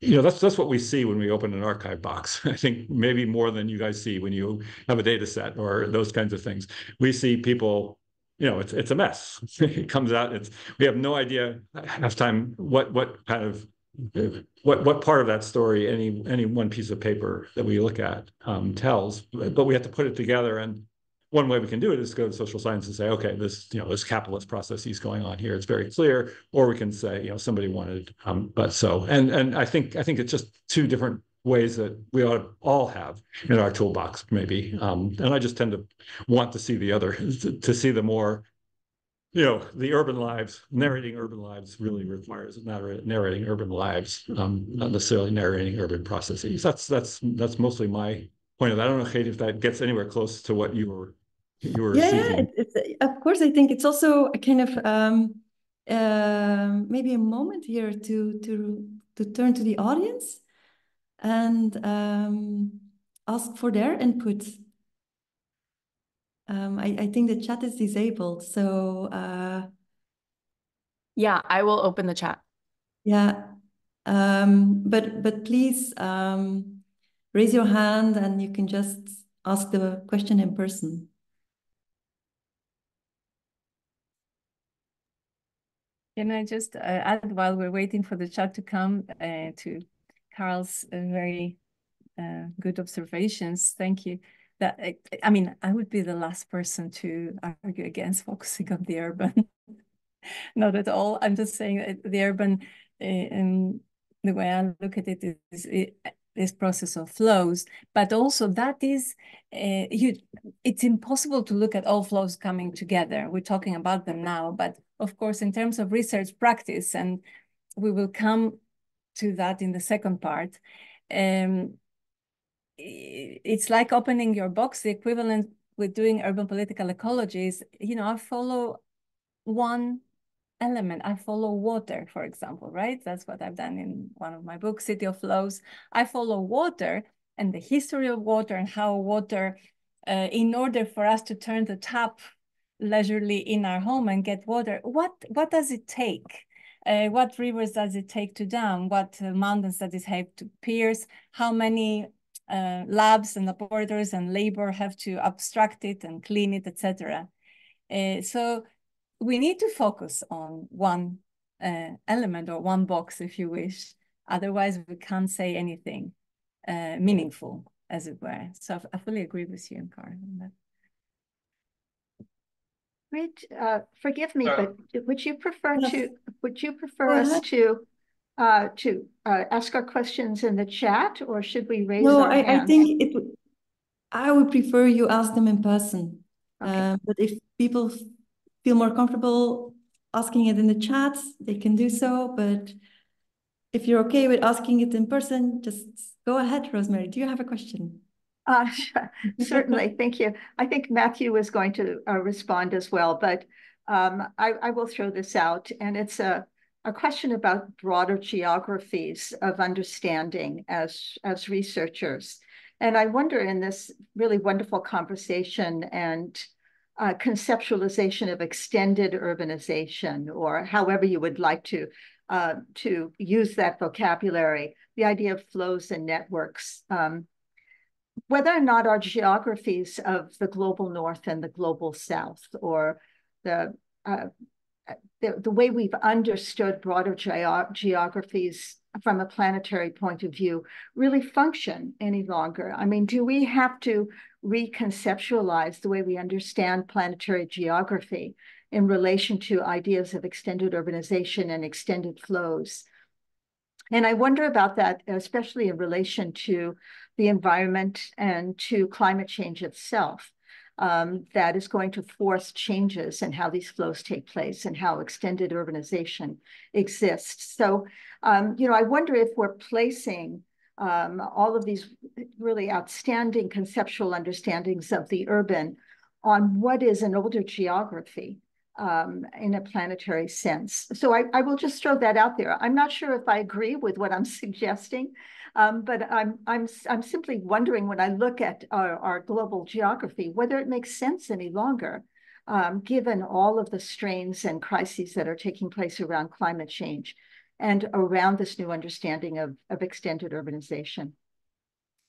you know, that's that's what we see when we open an archive box. I think maybe more than you guys see when you have a data set or those kinds of things. We see people, you know, it's it's a mess. it comes out. It's we have no idea half time what what kind of what what part of that story any any one piece of paper that we look at um, tells. But we have to put it together and one way we can do it is go to social science and say, okay, this, you know, this capitalist processes going on here. It's very clear. Or we can say, you know, somebody wanted, um, but so, and and I think I think it's just two different ways that we ought to all have in our toolbox, maybe. Um, and I just tend to want to see the other, to, to see the more, you know, the urban lives, narrating urban lives really requires a matter of narrating urban lives, um, not necessarily narrating urban processes. That's that's that's mostly my point of that. I don't know, Kate, if that gets anywhere close to what you were you were yeah, yeah it's, it's, of course. I think it's also a kind of um, uh, maybe a moment here to to to turn to the audience and um, ask for their input. Um, I, I think the chat is disabled, so uh, yeah, I will open the chat. Yeah, um, but but please um, raise your hand and you can just ask the question in person. Can I just uh, add while we're waiting for the chat to come uh, to Carl's uh, very uh, good observations? Thank you. That I mean, I would be the last person to argue against focusing on the urban. Not at all. I'm just saying the urban, and the way I look at it is this process of flows, but also that is, uh, you, it's impossible to look at all flows coming together. We're talking about them now, but of course, in terms of research practice, and we will come to that in the second part, um, it's like opening your box, the equivalent with doing urban political ecologies, you know, I follow one element. I follow water, for example, right? That's what I've done in one of my books, City of Flows. I follow water and the history of water and how water, uh, in order for us to turn the tap leisurely in our home and get water, what what does it take? Uh, what rivers does it take to dam? What uh, mountains does it have to pierce? How many uh, labs and laboratories and labor have to abstract it and clean it, etc. Uh, so we need to focus on one uh, element or one box, if you wish. Otherwise, we can't say anything uh, meaningful, as it were. So I fully agree with you, Carl, on that. Great. Uh, forgive me, Uh, but would you prefer Yes. to, would you prefer Go us to, uh, to, uh, ask our questions in the chat or should we raise No, our I, I think it I would prefer you ask them in person. Okay. Um, but if people feel more comfortable asking it in the chat, they can do so. But if you're okay with asking it in person, just go ahead, Rosemary. Do you have a question? Uh, certainly, thank you. I think Matthew is going to uh, respond as well, but um, I, I will throw this out, and it's a, a question about broader geographies of understanding as, as researchers. And I wonder in this really wonderful conversation and uh, conceptualization of extended urbanization, or however you would like to uh, to use that vocabulary, the idea of flows and networks. Um, whether or not our geographies of the global north and the global south, or the uh, the, the way we've understood broader geo geographies from a planetary point of view really function any longer. I mean, do we have to reconceptualize the way we understand planetary geography in relation to ideas of extended urbanization and extended flows? And I wonder about that, especially in relation to the environment and to climate change itself. Um, that is going to force changes in how these flows take place and how extended urbanization exists. So, um, you know, I wonder if we're placing um, all of these really outstanding conceptual understandings of the urban on what is an older geography um, in a planetary sense. So I, I will just throw that out there. I'm not sure if I agree with what I'm suggesting, um, but I'm, I'm, I'm simply wondering when I look at our, our global geography, whether it makes sense any longer, um, given all of the strains and crises that are taking place around climate change and around this new understanding of, of extended urbanization.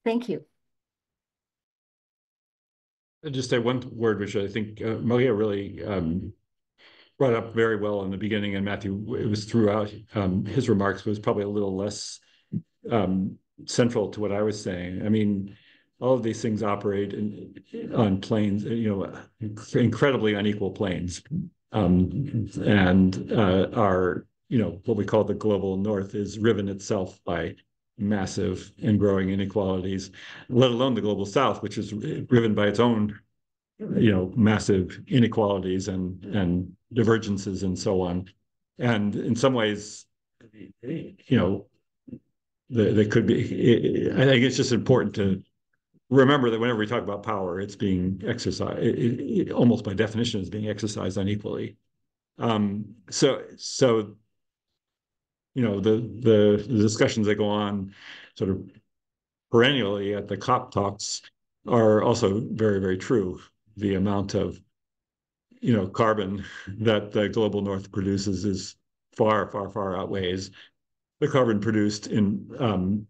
Thank you. I'll just say one word, which I think uh, Maria really um, brought up very well in the beginning, and Matthew, it was throughout um, his remarks was probably a little less um, central to what I was saying. I mean, all of these things operate in, on planes, you know, incredibly unequal planes, um, and uh, are you know what we call the global north is riven itself by massive and growing inequalities, let alone the global south, which is driven by its own you know massive inequalities and and divergences and so on and in some ways you know they could be i think it's just important to remember that whenever we talk about power it's being exercised it, it, almost by definition is being exercised unequally. Um so so you know the, the the discussions that go on sort of perennially at the cop talks are also very very true. The amount of you know carbon that the global north produces is far far far outweighs the carbon produced in um,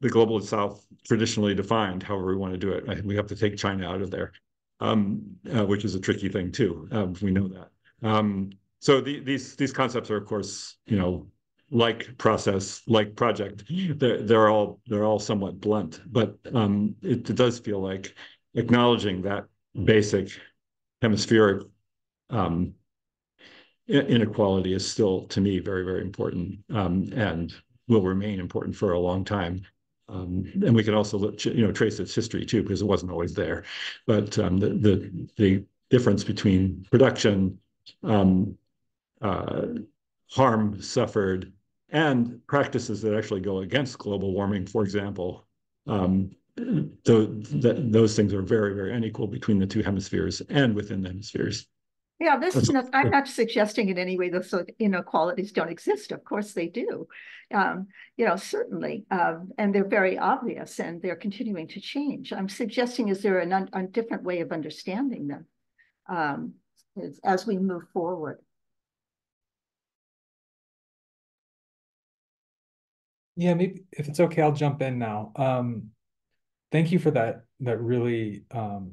the global south traditionally defined however we want to do it. We have to take china out of there um, uh, which is a tricky thing too. Um, we know that. Um, so the, these these concepts are of course you know like process like project. They're, they're all they're all somewhat blunt but um, it, it does feel like acknowledging that basic hemispheric um, inequality is still, to me, very, very important um, and will remain important for a long time. Um, and we can also look, you know, trace its history too, because it wasn't always there. But um, the, the the difference between production, um, uh, harm suffered, and practices that actually go against global warming, for example, um, th th those things are very, very unequal between the two hemispheres and within the hemispheres. Yeah, this is not, I'm not suggesting in any way those sort of inequalities don't exist. Of course they do. Um, you know, certainly, um, and they're very obvious and they're continuing to change. I'm suggesting is there an un- a different way of understanding them? um, as, as we move forward. Yeah, maybe if it's okay, I'll jump in now. Um, thank you for that that really um,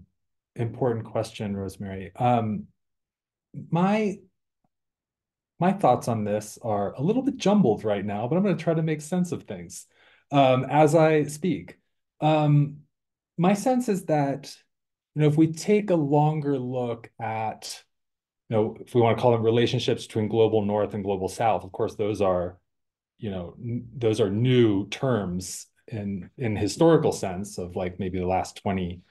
important question, Rosemary. Um, my my thoughts on this are a little bit jumbled right now, but I'm going to try to make sense of things um, as I speak. Um, my sense is that you know if we take a longer look at you know if we want to call them relationships between global north and global south, of course those are you know those are new terms in in historical sense of like maybe the last 20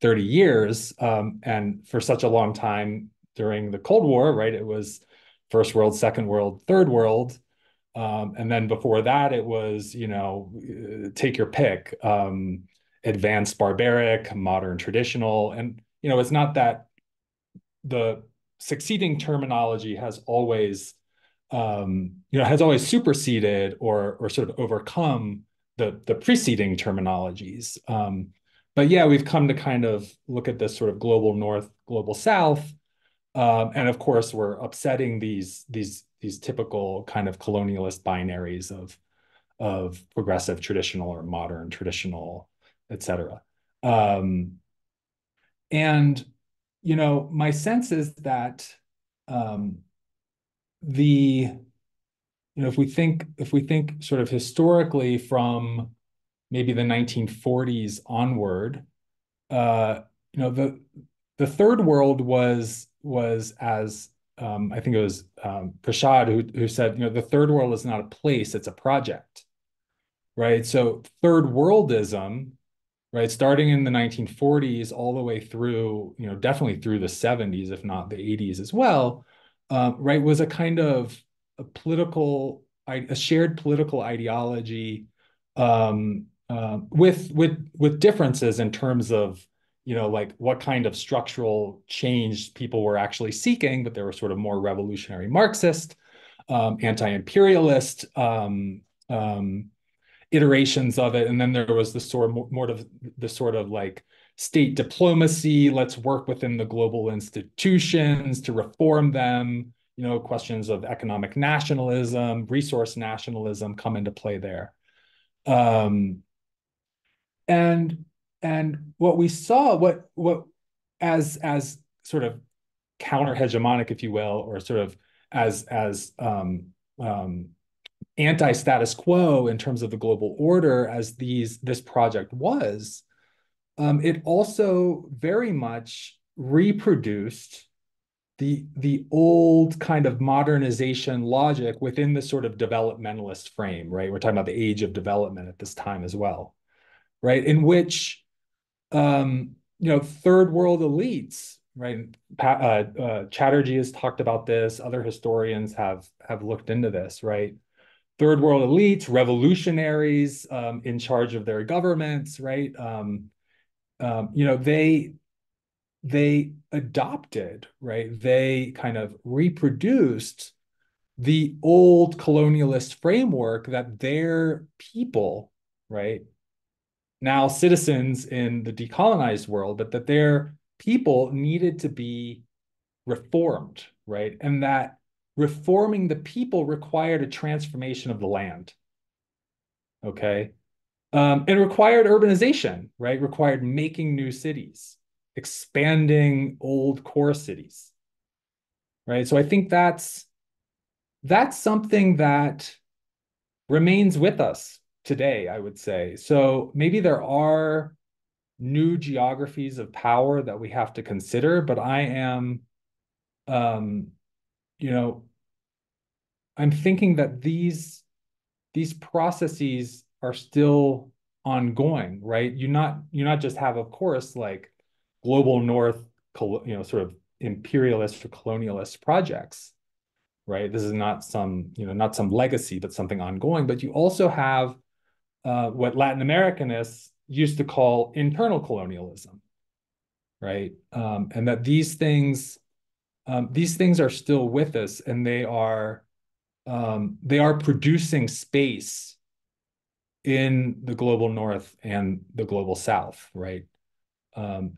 30 years um, and for such a long time during the cold war right? It was first world second world third world. Um, and then before that it was you know take your pick um, advanced barbaric modern traditional. And you know it's not that the succeeding terminology has always um, you know, has always superseded or or sort of overcome the the preceding terminologies. Um, but yeah, we've come to kind of look at this sort of global north, global south, um, and of course, we're upsetting these these these typical kind of colonialist binaries of of progressive traditional or modern traditional, et cetera. Um, and you know, my sense is that um, the you know if we think if we think sort of historically from maybe the 1940s onward uh you know the the third world was was as um, I think it was um, Prashad who, who said, you know, the third world is not a place, it's a project, right? So third worldism, right, starting in the 1940s all the way through, you know, definitely through the 70s, if not the 80s as well, um, right, was a kind of a political, a shared political ideology um, uh, with with with differences in terms of you know like what kind of structural change people were actually seeking, but they were sort of more revolutionary Marxist, um, anti-imperialist um, um, iterations of it, and then there was the sort of more of the sort of like state diplomacy. Let's work within the global institutions to reform them. You know, questions of economic nationalism, resource nationalism come into play there. Um, and and what we saw, what what as as sort of counter hegemonic, if you will, or sort of as as um, um, anti status quo in terms of the global order, as these this project was, um, it also very much reproduced the the old kind of modernization logic within the sort of developmentalist frame, right? We're talking about the age of development at this time as well, right? In which um, you know third world elites, right? Uh, uh, Chatterjee has talked about this. Other historians have have looked into this, right? Third world elites, revolutionaries um, in charge of their governments, right? Um, um, you know, they they adopted, right? They kind of reproduced the old colonialist framework that their people, right, now citizens in the decolonized world, but that their people needed to be reformed, right? And that reforming the people required a transformation of the land. Okay. Um, and required urbanization, right? Required making new cities, expanding old core cities, right? So I think that's that's something that remains with us today, I would say. So maybe there are new geographies of power that we have to consider, but I am, um, you know, I'm thinking that these these processes are still ongoing, right? You not you not just have, of course, like global north, you know, sort of imperialist or colonialist projects, right? This is not some, you know, not some legacy, but something ongoing. But you also have uh, what Latin Americanists used to call internal colonialism, right? Um, and that these things, um, these things are still with us, and they are, um, they are producing space in the global north and the global south, right? Um,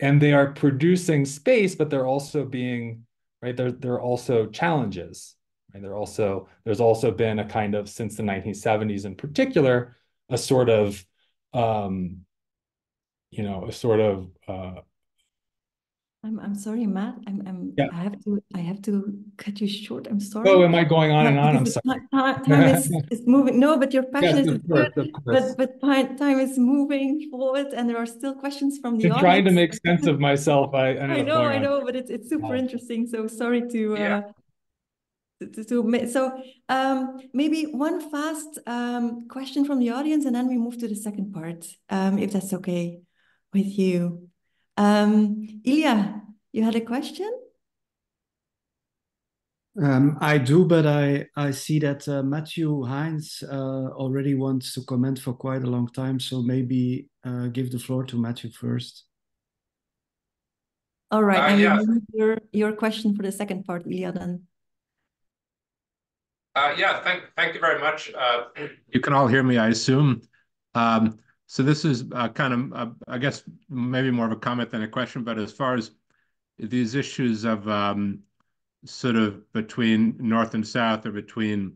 and they are producing space, but they're also being right. There, there are also challenges. Right? There also there's also been a kind of since the 1970s in particular a sort of um, you know a sort of uh, I'm I'm sorry, Matt. I'm I'm Yeah. I have to I have to cut you short. I'm sorry. oh, am I going on and on? I'm sorry. Time, time is, is moving. No, but your passion Yes, is course, good. But but time, is moving forward, and there are still questions from the I'm trying to make sense of myself. I, I know, I on. know, but it's it's super interesting. So sorry to Yeah. uh to, to, to so um maybe one fast um question from the audience, and then we move to the second part, um if that's okay with you. Um, Ilya, you had a question? Um, I do, but I, I see that uh, Matthew Hines uh, already wants to comment for quite a long time. So maybe uh, give the floor to Matthew first. All right, Uh, and yeah. your your question for the second part, Ilya, then. Uh, yeah, thank, thank you very much. Uh, you can all hear me, I assume. Um, so this is uh, kind of, uh, I guess, maybe more of a comment than a question, but as far as these issues of um, sort of between North and South or between,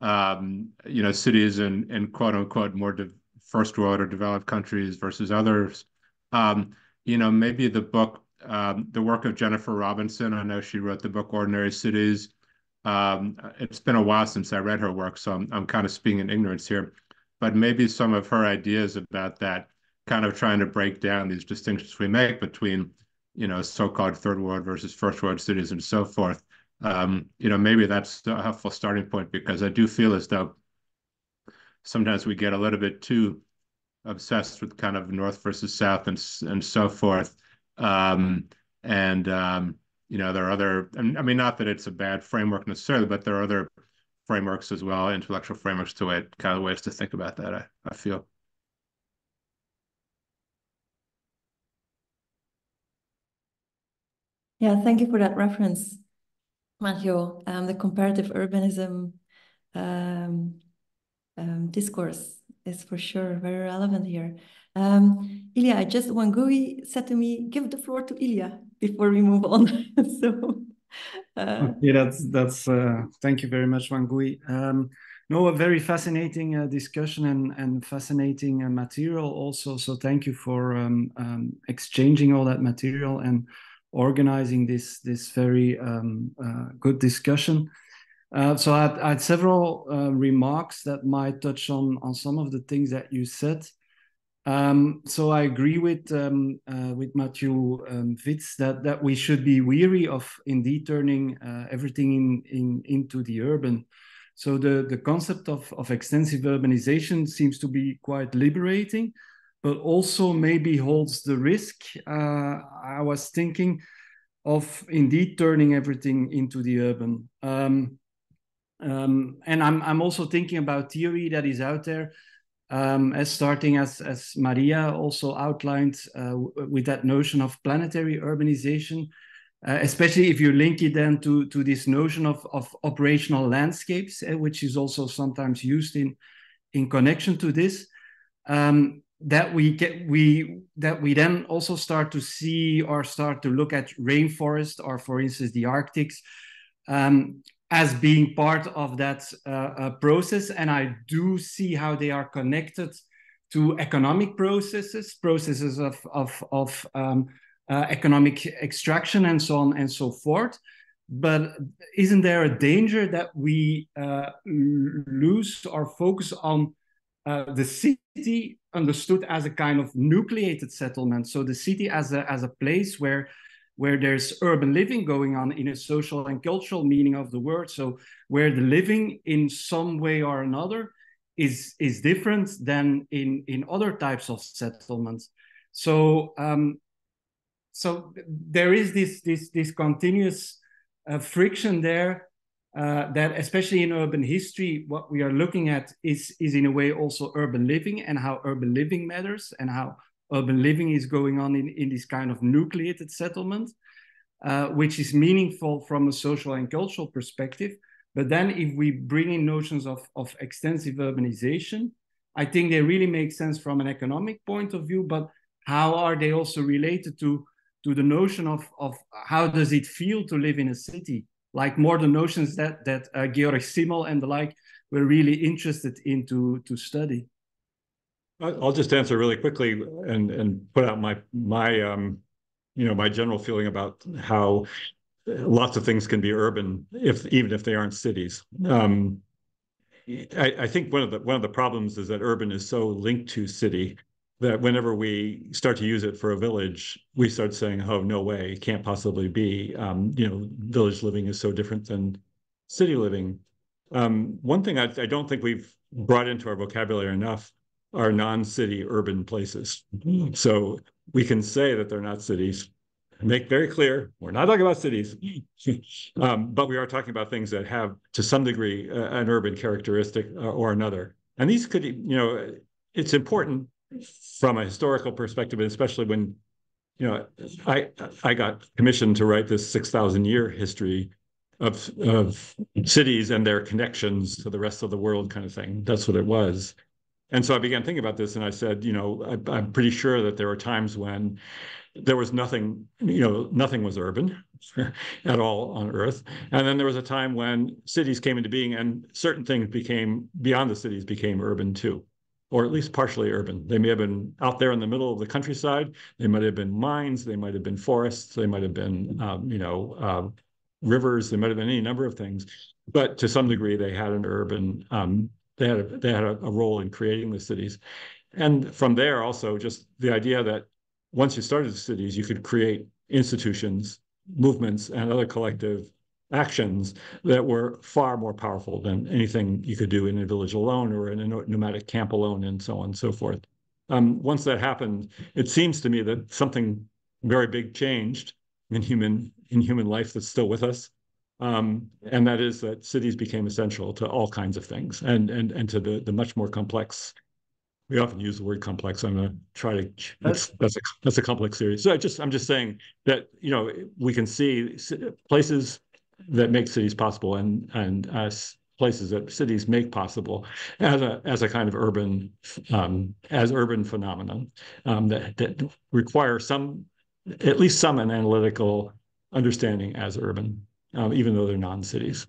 um, you know, cities and, and quote unquote more first world or developed countries versus others, um, you know, maybe the book, um, the work of Jennifer Robinson, I know she wrote the book Ordinary Cities, um, it's been a while since I read her work, so I'm, I'm kind of speaking in ignorance here. But maybe some of her ideas about that, kind of trying to break down these distinctions we make between, you know, so-called third world versus first world cities and so forth. Um, you know, maybe that's a helpful starting point because I do feel as though sometimes we get a little bit too obsessed with kind of north versus south and and so forth. Um, and um, you know, there are other, I mean, not that it's a bad framework necessarily, but there are other frameworks as well, intellectual frameworks to it, kind of ways to think about that, I, I feel. Yeah, thank you for that reference, Matthew. Um, the comparative urbanism um, um, discourse is for sure very relevant here. Um, Ilya, just Wangui said to me, give the floor to Ilya before we move on. so, uh, Okay, that's that's. Uh, thank you very much, Wangui. Um, no, a very fascinating uh, discussion and and fascinating uh, material also. So thank you for um, um, exchanging all that material and organizing this this very um, uh, good discussion. Uh, so I had, I had several uh, remarks that might touch on on some of the things that you said. Um, so I agree with um, uh, with Matthew um, Witz that that we should be weary of indeed turning uh, everything in, in into the urban. So the the concept of of extensive urbanization seems to be quite liberating, but also maybe holds the risk. Uh, I was thinking of indeed turning everything into the urban. Um, um, and I'm I'm also thinking about theory that is out there um, as starting as as Maria also outlined uh, with that notion of planetary urbanization, uh, especially if you link it then to to this notion of of operational landscapes, uh, which is also sometimes used in in connection to this. Um, that we get we that we then also start to see or start to look at rainforest or for instance the arctics um, as being part of that uh, uh, process. And I do see how they are connected to economic processes, processes of, of, of um, uh, economic extraction and so on and so forth. But isn't there a danger that we uh, lose our focus on uh, the city understood as a kind of nucleated settlement? So the city as a, as a place where where there's urban living going on in a social and cultural meaning of the word. So where the living in some way or another is is different than in in other types of settlements. So um, so there is this this this continuous uh, friction there uh, that especially in urban history, what we are looking at is is in a way also urban living and how urban living matters and how urban living is going on in, in this kind of nucleated settlement, uh, which is meaningful from a social and cultural perspective. But then if we bring in notions of, of extensive urbanization, I think they really make sense from an economic point of view, but how are they also related to to the notion of of how does it feel to live in a city? Like more the notions that that uh, Georg Simmel and the like were really interested in to to study. I'll just answer really quickly and and put out my my um you know my general feeling about how lots of things can be urban if even if they aren't cities. Um, I, I think one of the one of the problems is that urban is so linked to city that whenever we start to use it for a village, we start saying, "Oh, no way, it can't possibly be." Um, you know, village living is so different than city living. Um, one thing I, I don't think we've brought into our vocabulary enough are non-city urban places. So we can say that they're not cities, make very clear we're not talking about cities, um, but we are talking about things that have, to some degree, uh, an urban characteristic uh, or another. And these could, you know, it's important from a historical perspective, especially when, you know, I I got commissioned to write this six thousand year history of of cities and their connections to the rest of the world, kind of thing. That's what it was. And so I began thinking about this, and I said, you know, I, I'm pretty sure that there were times when there was nothing, you know, nothing was urban at all on Earth. And then there was a time when cities came into being and certain things became beyond the cities became urban too, or at least partially urban. They may have been out there in the middle of the countryside. They might have been mines. They might have been forests. They might have been, um, you know, uh, rivers. They might have been any number of things. But to some degree, they had an urban, um, they had, a, they had a, a role in creating the cities. And from there also just the idea that once you started the cities, you could create institutions, movements, and other collective actions that were far more powerful than anything you could do in a village alone or in a nomadic camp alone and so on and so forth. Um, once that happened, it seems to me that something very big changed in human in human life that's still with us. Um, and that is that cities became essential to all kinds of things and and and to the the much more complex we often use the word complex. I'm going to try to. That's that's a that's a complex series. So I just I'm just saying that you know we can see places that make cities possible and and uh, places that cities make possible as a as a kind of urban um, as urban phenomenon um, that that require some at least some an analytical understanding as urban, um, even though they're non-cities.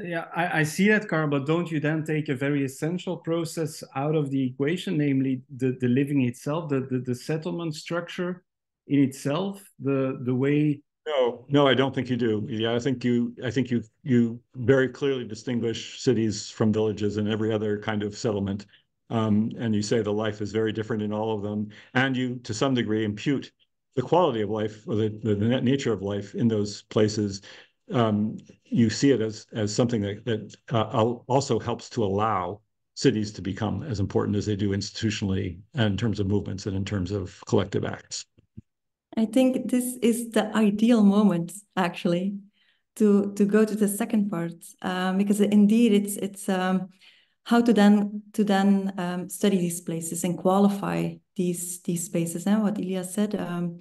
Yeah, I, I, see that, Carl, but don't you then take a very essential process out of the equation, namely the, the living itself, the, the, the settlement structure in itself, the the way no, no, I don't think you do. Yeah, I think you I think you you very clearly distinguish cities from villages and every other kind of settlement. Um, and you say the life is very different in all of them. And you to some degree impute the quality of life or the, the nature of life in those places um, you see it as as something that that uh, also helps to allow cities to become as important as they do institutionally and in terms of movements and in terms of collective acts. I think this is the ideal moment actually to to go to the second part um, because indeed it's it's um, how to then to then um, study these places and qualify these these spaces. And what Ilya said um,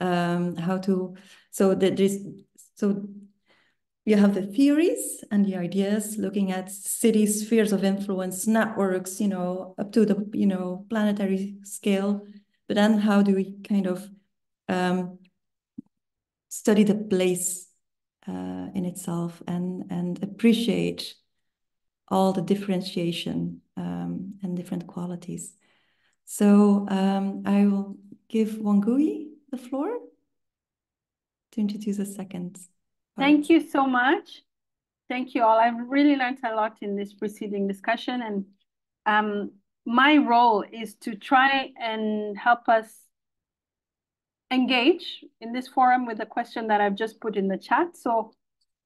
um, how to so that there's so you have the theories and the ideas looking at city spheres of influence networks you know up to the you know planetary scale. But then how do we kind of um, study the place uh, in itself and and appreciate all the differentiation um, and different qualities so um, i will give wangui the floor to introduce a second Thank you so much. Thank you all. I've really learned a lot in this preceding discussion and um, my role is to try and help us engage in this forum with the question that I've just put in the chat. So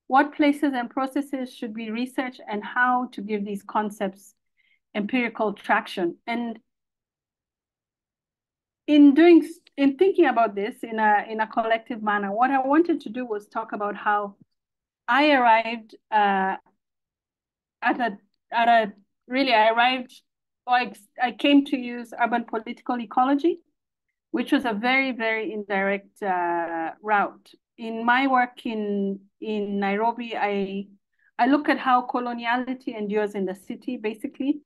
what places and processes should we research and how to give these concepts empirical traction? And in doing in thinking about this in a in a collective manner, what I wanted to do was talk about how I arrived uh, at a at a really I arrived like I came to use urban political ecology, which was a very very indirect uh, route. In my work in in Nairobi, I I look at how coloniality endures in the city, basically,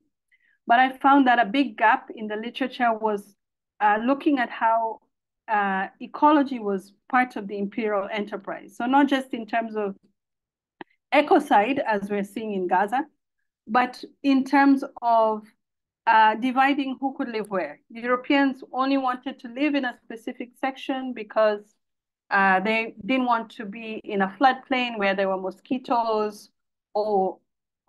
but I found that a big gap in the literature was uh, looking at how uh, ecology was part of the imperial enterprise. So not just in terms of ecocide, as we're seeing in Gaza, but in terms of uh, dividing who could live where. Europeans only wanted to live in a specific section because uh, they didn't want to be in a floodplain where there were mosquitoes or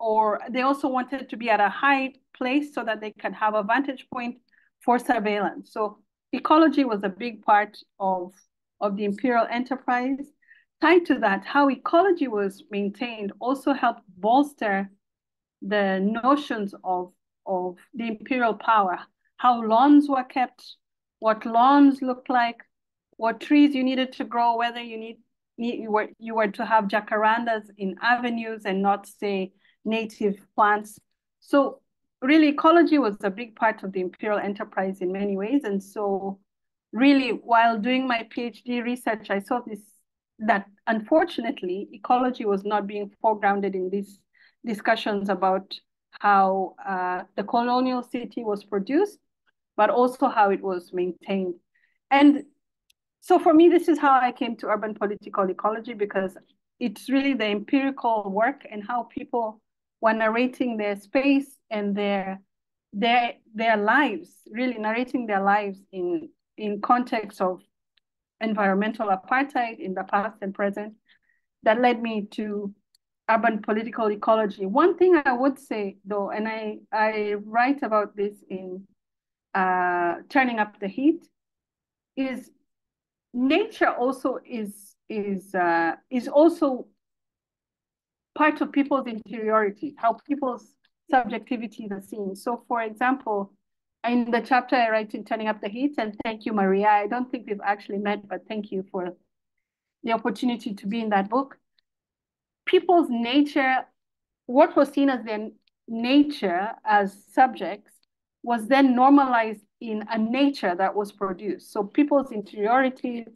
or they also wanted to be at a high place so that they could have a vantage point for surveillance. So ecology was a big part of, of the imperial enterprise. Tied to that, how ecology was maintained also helped bolster the notions of, of the imperial power, how lawns were kept, what lawns looked like, what trees you needed to grow, whether you need, need you were you were to have jacarandas in avenues and not say native plants. So really ecology was a big part of the imperial enterprise in many ways. And so really while doing my PhD research, I saw this that unfortunately ecology was not being foregrounded in these discussions about how uh, the colonial city was produced, but also how it was maintained. And so for me, this is how I came to urban political ecology because it's really the empirical work and how people were narrating their space and their their their lives, really narrating their lives in in context of environmental apartheid in the past and present, that led me to urban political ecology. One thing I would say though, and I I write about this in uh, turning up the heat, is nature also is is uh, is also part of people's interiority, how people's subjectivities are seen. So for example, in the chapter I write in Turning Up the Heat, and thank you, Maria. I don't think we've actually met, but thank you for the opportunity to be in that book. People's nature, what was seen as their nature as subjects was then normalized in a nature that was produced. So people's interiorities,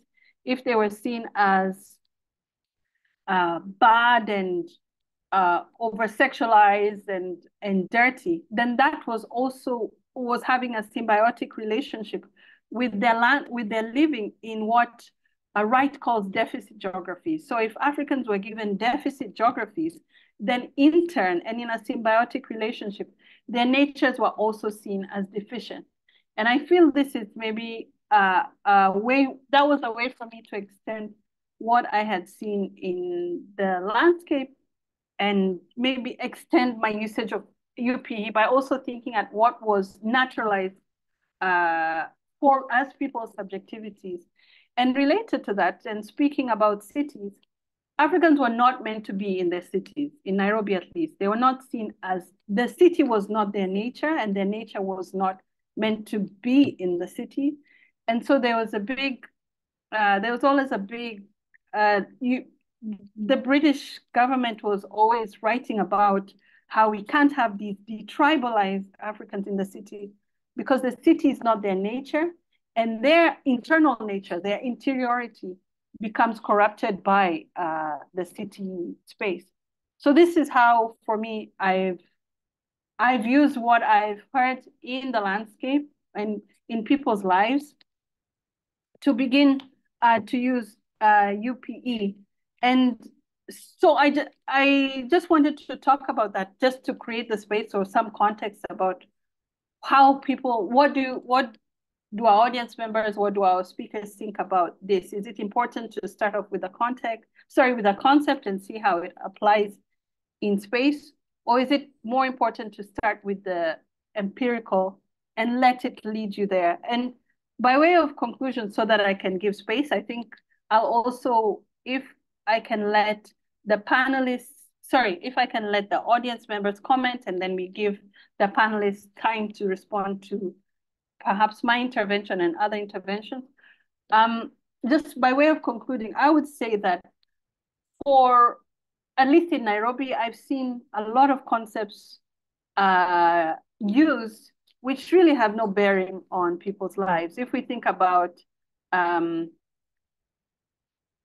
if they were seen as uh, bad and uh, over sexualized and and dirty, then that was also was having a symbiotic relationship with their land, with their living in what a Wright calls deficit geographies. So if Africans were given deficit geographies, then in turn and in a symbiotic relationship, their natures were also seen as deficient. And I feel this is maybe uh, a way, that was a way for me to extend what I had seen in the landscape and maybe extend my usage of UPE by also thinking at what was naturalized uh, for as people's subjectivities. And related to that, and speaking about cities, Africans were not meant to be in their cities, in Nairobi at least. They were not seen as, the city was not their nature and their nature was not meant to be in the city. And so there was a big, uh, there was always a big, uh, you, the British government was always writing about how we can't have these detribalized Africans in the city because the city is not their nature and their internal nature, their interiority becomes corrupted by uh, the city space. So this is how, for me, I've I've used what I've heard in the landscape and in people's lives to begin uh, to use uh, UPE and so I, I just wanted to talk about that just to create the space or some context about how people, what do, what do our audience members, what do our speakers think about this? Is it important to start off with a context, sorry, with a concept and see how it applies in space? Or is it more important to start with the empirical and let it lead you there? And by way of conclusion, so that I can give space, I think I'll also, if I can let the panelists, sorry, if I can let the audience members comment and then we give the panelists time to respond to perhaps my intervention and other interventions. Um, just by way of concluding, I would say that for, at least in Nairobi, I've seen a lot of concepts uh, used which really have no bearing on people's lives. If we think about um,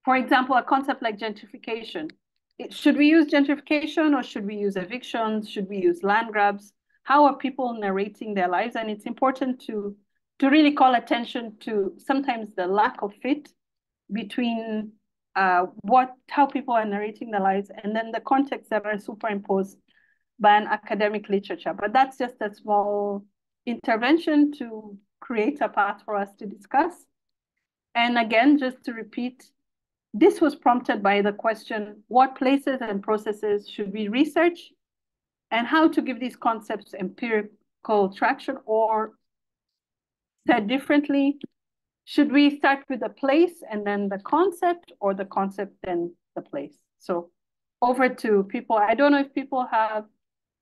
for example, a concept like gentrification. It, should we use gentrification or should we use evictions? Should we use land grabs? How are people narrating their lives? And it's important to to really call attention to sometimes the lack of fit between uh, what how people are narrating their lives and then the context that are superimposed by an academic literature. But that's just a small intervention to create a path for us to discuss. And again, just to repeat, this was prompted by the question, what places and processes should we research and how to give these concepts empirical traction or said differently, should we start with the place and then the concept or the concept then the place? So over to people. I don't know if people have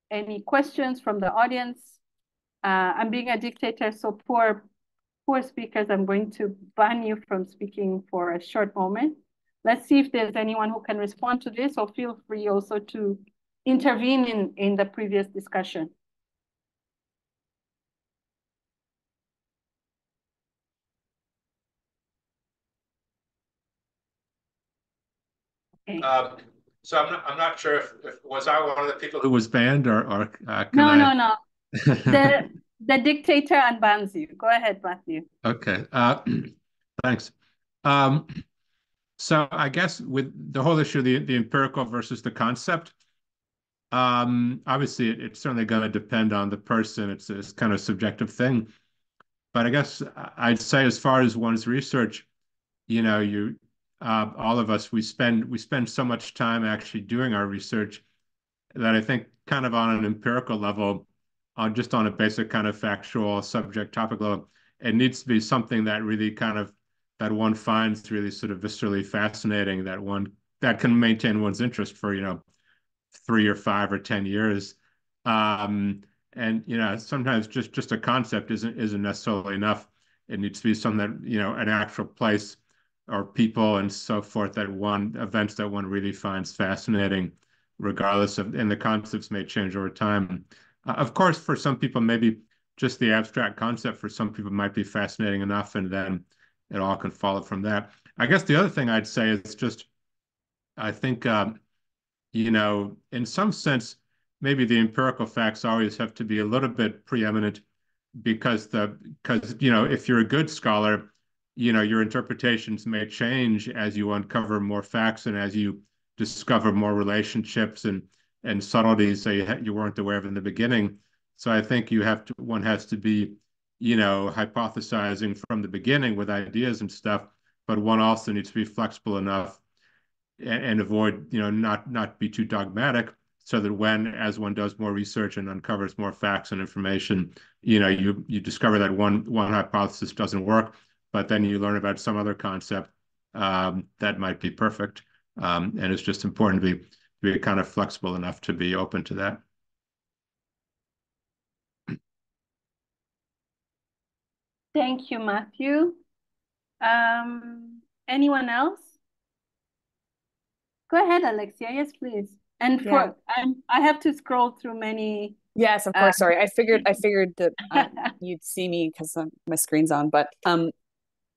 any questions from the audience. Uh, I'm being a dictator, so poor, poor speakers, I'm going to ban you from speaking for a short moment. Let's see if there's anyone who can respond to this or feel free also to intervene in, in the previous discussion. Okay. Um, so I'm not, I'm not sure if, if, was I one of the people who was banned or, or uh, no, I... no, no. the, the dictator unbans you. Go ahead, Matthew. Okay. Uh, thanks. Um, so I guess with the whole issue, the, the empirical versus the concept, um, obviously it, it's certainly going to depend on the person. It's, it's kind of subjective thing. But I guess I'd say as far as one's research, you know, you uh, all of us, we spend we spend so much time actually doing our research that I think kind of on an empirical level, on just on a basic kind of factual subject topic level, it needs to be something that really kind of that one finds really sort of viscerally fascinating, that one that can maintain one's interest for you know three or five or ten years. Um, and you know sometimes just just a concept isn't isn't necessarily enough. It needs to be something that you know an actual place or people and so forth that one events that one really finds fascinating, regardless of and the concepts may change over time. Uh, of course, for some people, maybe just the abstract concept for some people might be fascinating enough, and then it all can follow from that. I guess the other thing I'd say is just, I think, um, you know, in some sense, maybe the empirical facts always have to be a little bit preeminent because the because you know if you're a good scholar you know your interpretations may change as you uncover more facts and as you discover more relationships and and subtleties that you, you weren't aware of in the beginning so i think you have to one has to be you know hypothesizing from the beginning with ideas and stuff but one also needs to be flexible enough and, and avoid you know not not be too dogmatic so that when as one does more research and uncovers more facts and information you know you you discover that one one hypothesis doesn't work but then you learn about some other concept um, that might be perfect. Um, and it's just important to be, to be kind of flexible enough to be open to that. Thank you, Matthew. Um, anyone else? Go ahead, Alexia. Yes, please. And yeah. for I'm, I have to scroll through many. Yes, of course. Uh, Sorry, I figured I figured that uh, you'd see me because my screen's on. But um,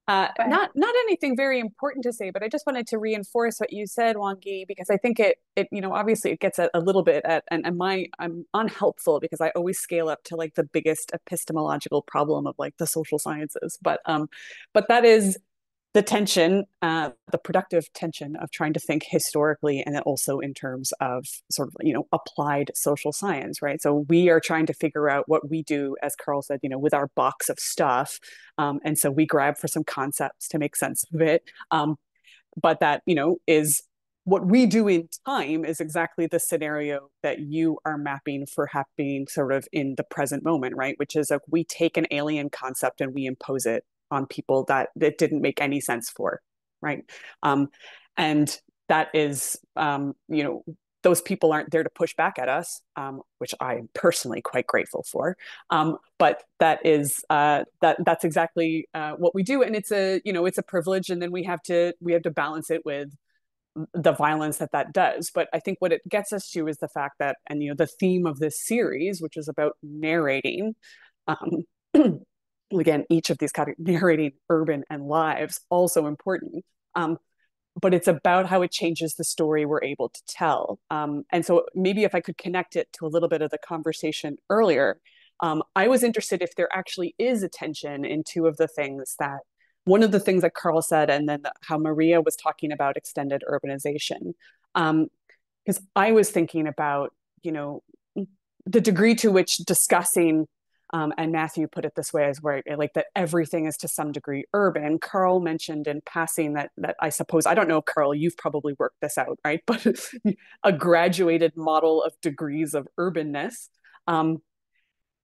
uh, not not anything very important to say, but I just wanted to reinforce what you said, Wangui, because I think it it you know obviously it gets a, a little bit at and, and my I'm unhelpful because I always scale up to like the biggest epistemological problem of like the social sciences, but um but that is the tension, uh, the productive tension of trying to think historically and then also in terms of sort of, you know, applied social science, right? So we are trying to figure out what we do, as Carl said, you know, with our box of stuff. Um, and so we grab for some concepts to make sense of it. Um, but that, you know, is what we do in time is exactly the scenario that you are mapping for happening sort of in the present moment, right? Which is like we take an alien concept and we impose it on people that it didn't make any sense for, right? Um, and that is, um, you know, those people aren't there to push back at us, um, which I am personally quite grateful for. Um, but that is uh, that that's exactly uh, what we do, and it's a you know it's a privilege, and then we have to we have to balance it with the violence that that does. But I think what it gets us to is the fact that, and you know, the theme of this series, which is about narrating. Um, again, each of these narrating urban and lives, also important. Um, but it's about how it changes the story we're able to tell. Um, and so maybe if I could connect it to a little bit of the conversation earlier, Um, I was interested if there actually is a tension in two of the things that one of the things that Carl said, and then the, how Maria was talking about extended urbanization. Because um, I was thinking about, you know, the degree to which discussing um, and Matthew put it this way as where like that everything is to some degree urban. Carl mentioned in passing that that I suppose I don't know, Carl, you've probably worked this out, right? But a graduated model of degrees of urbanness. Um,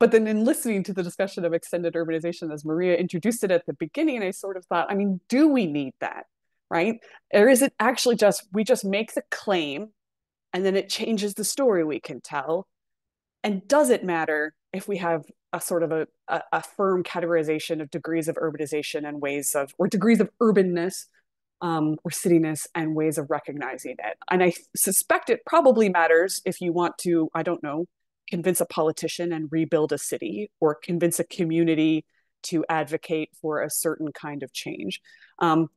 but then in listening to the discussion of extended urbanization as Maria introduced it at the beginning, I sort of thought, I mean, do we need that, right? Or is it actually just we just make the claim and then it changes the story we can tell? And does it matter if we have a sort of a, a, a, firm categorization of degrees of urbanization and ways of, or degrees of urbanness um, or cityness and ways of recognizing it. And I suspect it probably matters if you want to, I don't know, convince a politician and rebuild a city or convince a community to advocate for a certain kind of change. Um,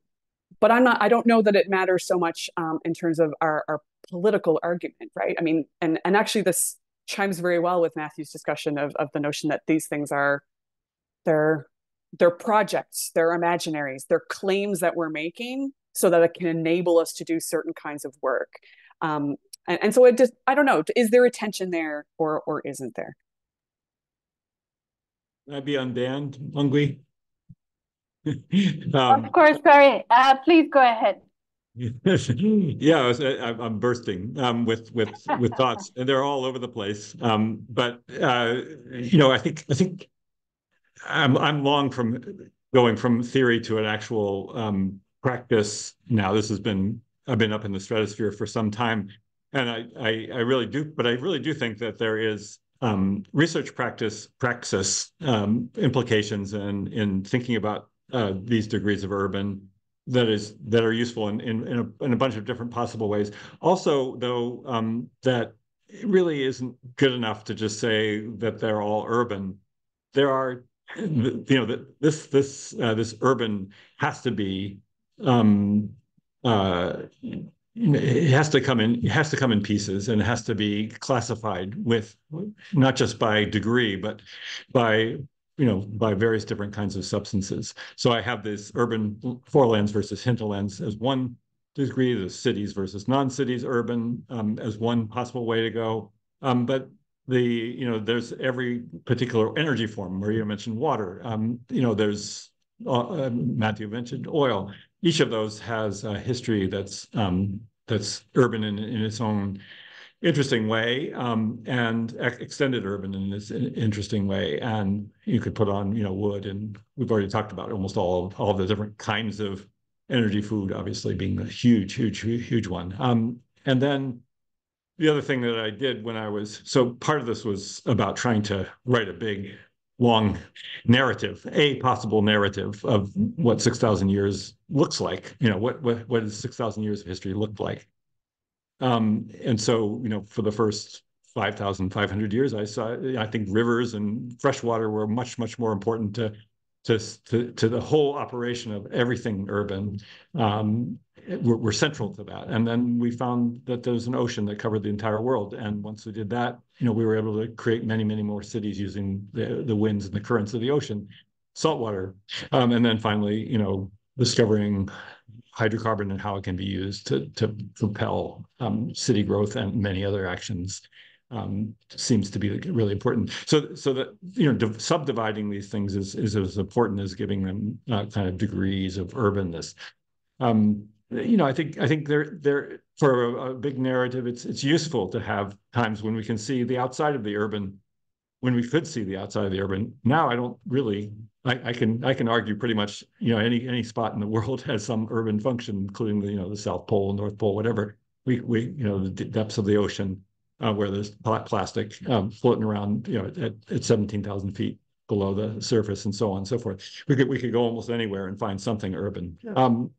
but I'm not, I don't know that it matters so much um, in terms of our, our political argument, right? I mean, and, and actually this chimes very well with Matthew's discussion of, of the notion that these things are they're they're projects, they're imaginaries, they're claims that we're making so that it can enable us to do certain kinds of work. Um, and, and so it just I don't know, is there a tension there or or isn't there? Can I be unbanned, Wangui? um, of course, sorry. Uh, please go ahead. yeah, I was, I, am bursting um, with with with thoughts, and they're all over the place. Um, but uh, you know, I think I think I'm I'm long from going from theory to an actual um, practice now. This has been I've been up in the stratosphere for some time, and I I, I really do, but I really do think that there is um, research practice praxis um, implications in in thinking about uh, these degrees of urban that is that are useful in in, in, a, in a bunch of different possible ways. Also, though, um, that really isn't good enough to just say that they're all urban. There are, you know, that this this uh, this urban has to be. Um, uh, it has to come in it has to come in pieces and it has to be classified with not just by degree but by you know, by various different kinds of substances. So I have this urban forelands versus hinterlands as one degree, the cities versus non-cities urban um, as one possible way to go. Um, but the, you know, there's every particular energy form. Maria mentioned water. Um, you know, there's, uh, Matthew mentioned oil. Each of those has a history that's um, that's urban in, in its own interesting way um, and extended urban in this interesting way. And you could put on, you know, wood and we've already talked about almost all of, all of the different kinds of energy food, obviously being a huge, huge, huge one. Um, and then the other thing that I did when I was, so part of this was about trying to write a big, long narrative, a possible narrative of what 6,000 years looks like. You know, what, what, what does 6,000 years of history look like? Um, and so, you know, for the first 5,500 years, I saw, I think rivers and freshwater were much, much more important to, to, to, to the whole operation of everything urban. Um, were, were central to that. And then we found that there's an ocean that covered the entire world. And once we did that, you know, we were able to create many, many more cities using the, the winds and the currents of the ocean, saltwater. Um, and then finally, you know, discovering hydrocarbon and how it can be used to, to propel um, city growth and many other actions um, seems to be really important. So, so that you know, subdividing these things is is as important as giving them uh, kind of degrees of urbanness. Um, you know, I think I think there there for a, a, big narrative, it's it's useful to have times when we can see the outside of the urban, when we could see the outside of the urban. Now, I don't really I, I, can I can argue pretty much you know any any spot in the world has some urban function, including the you know the South Pole, North Pole, whatever. We we you know the depths of the ocean uh, where there's plastic um, floating around you know at, at seventeen thousand feet below the surface and so on and so forth. We could we could go almost anywhere and find something urban. Yeah. Um,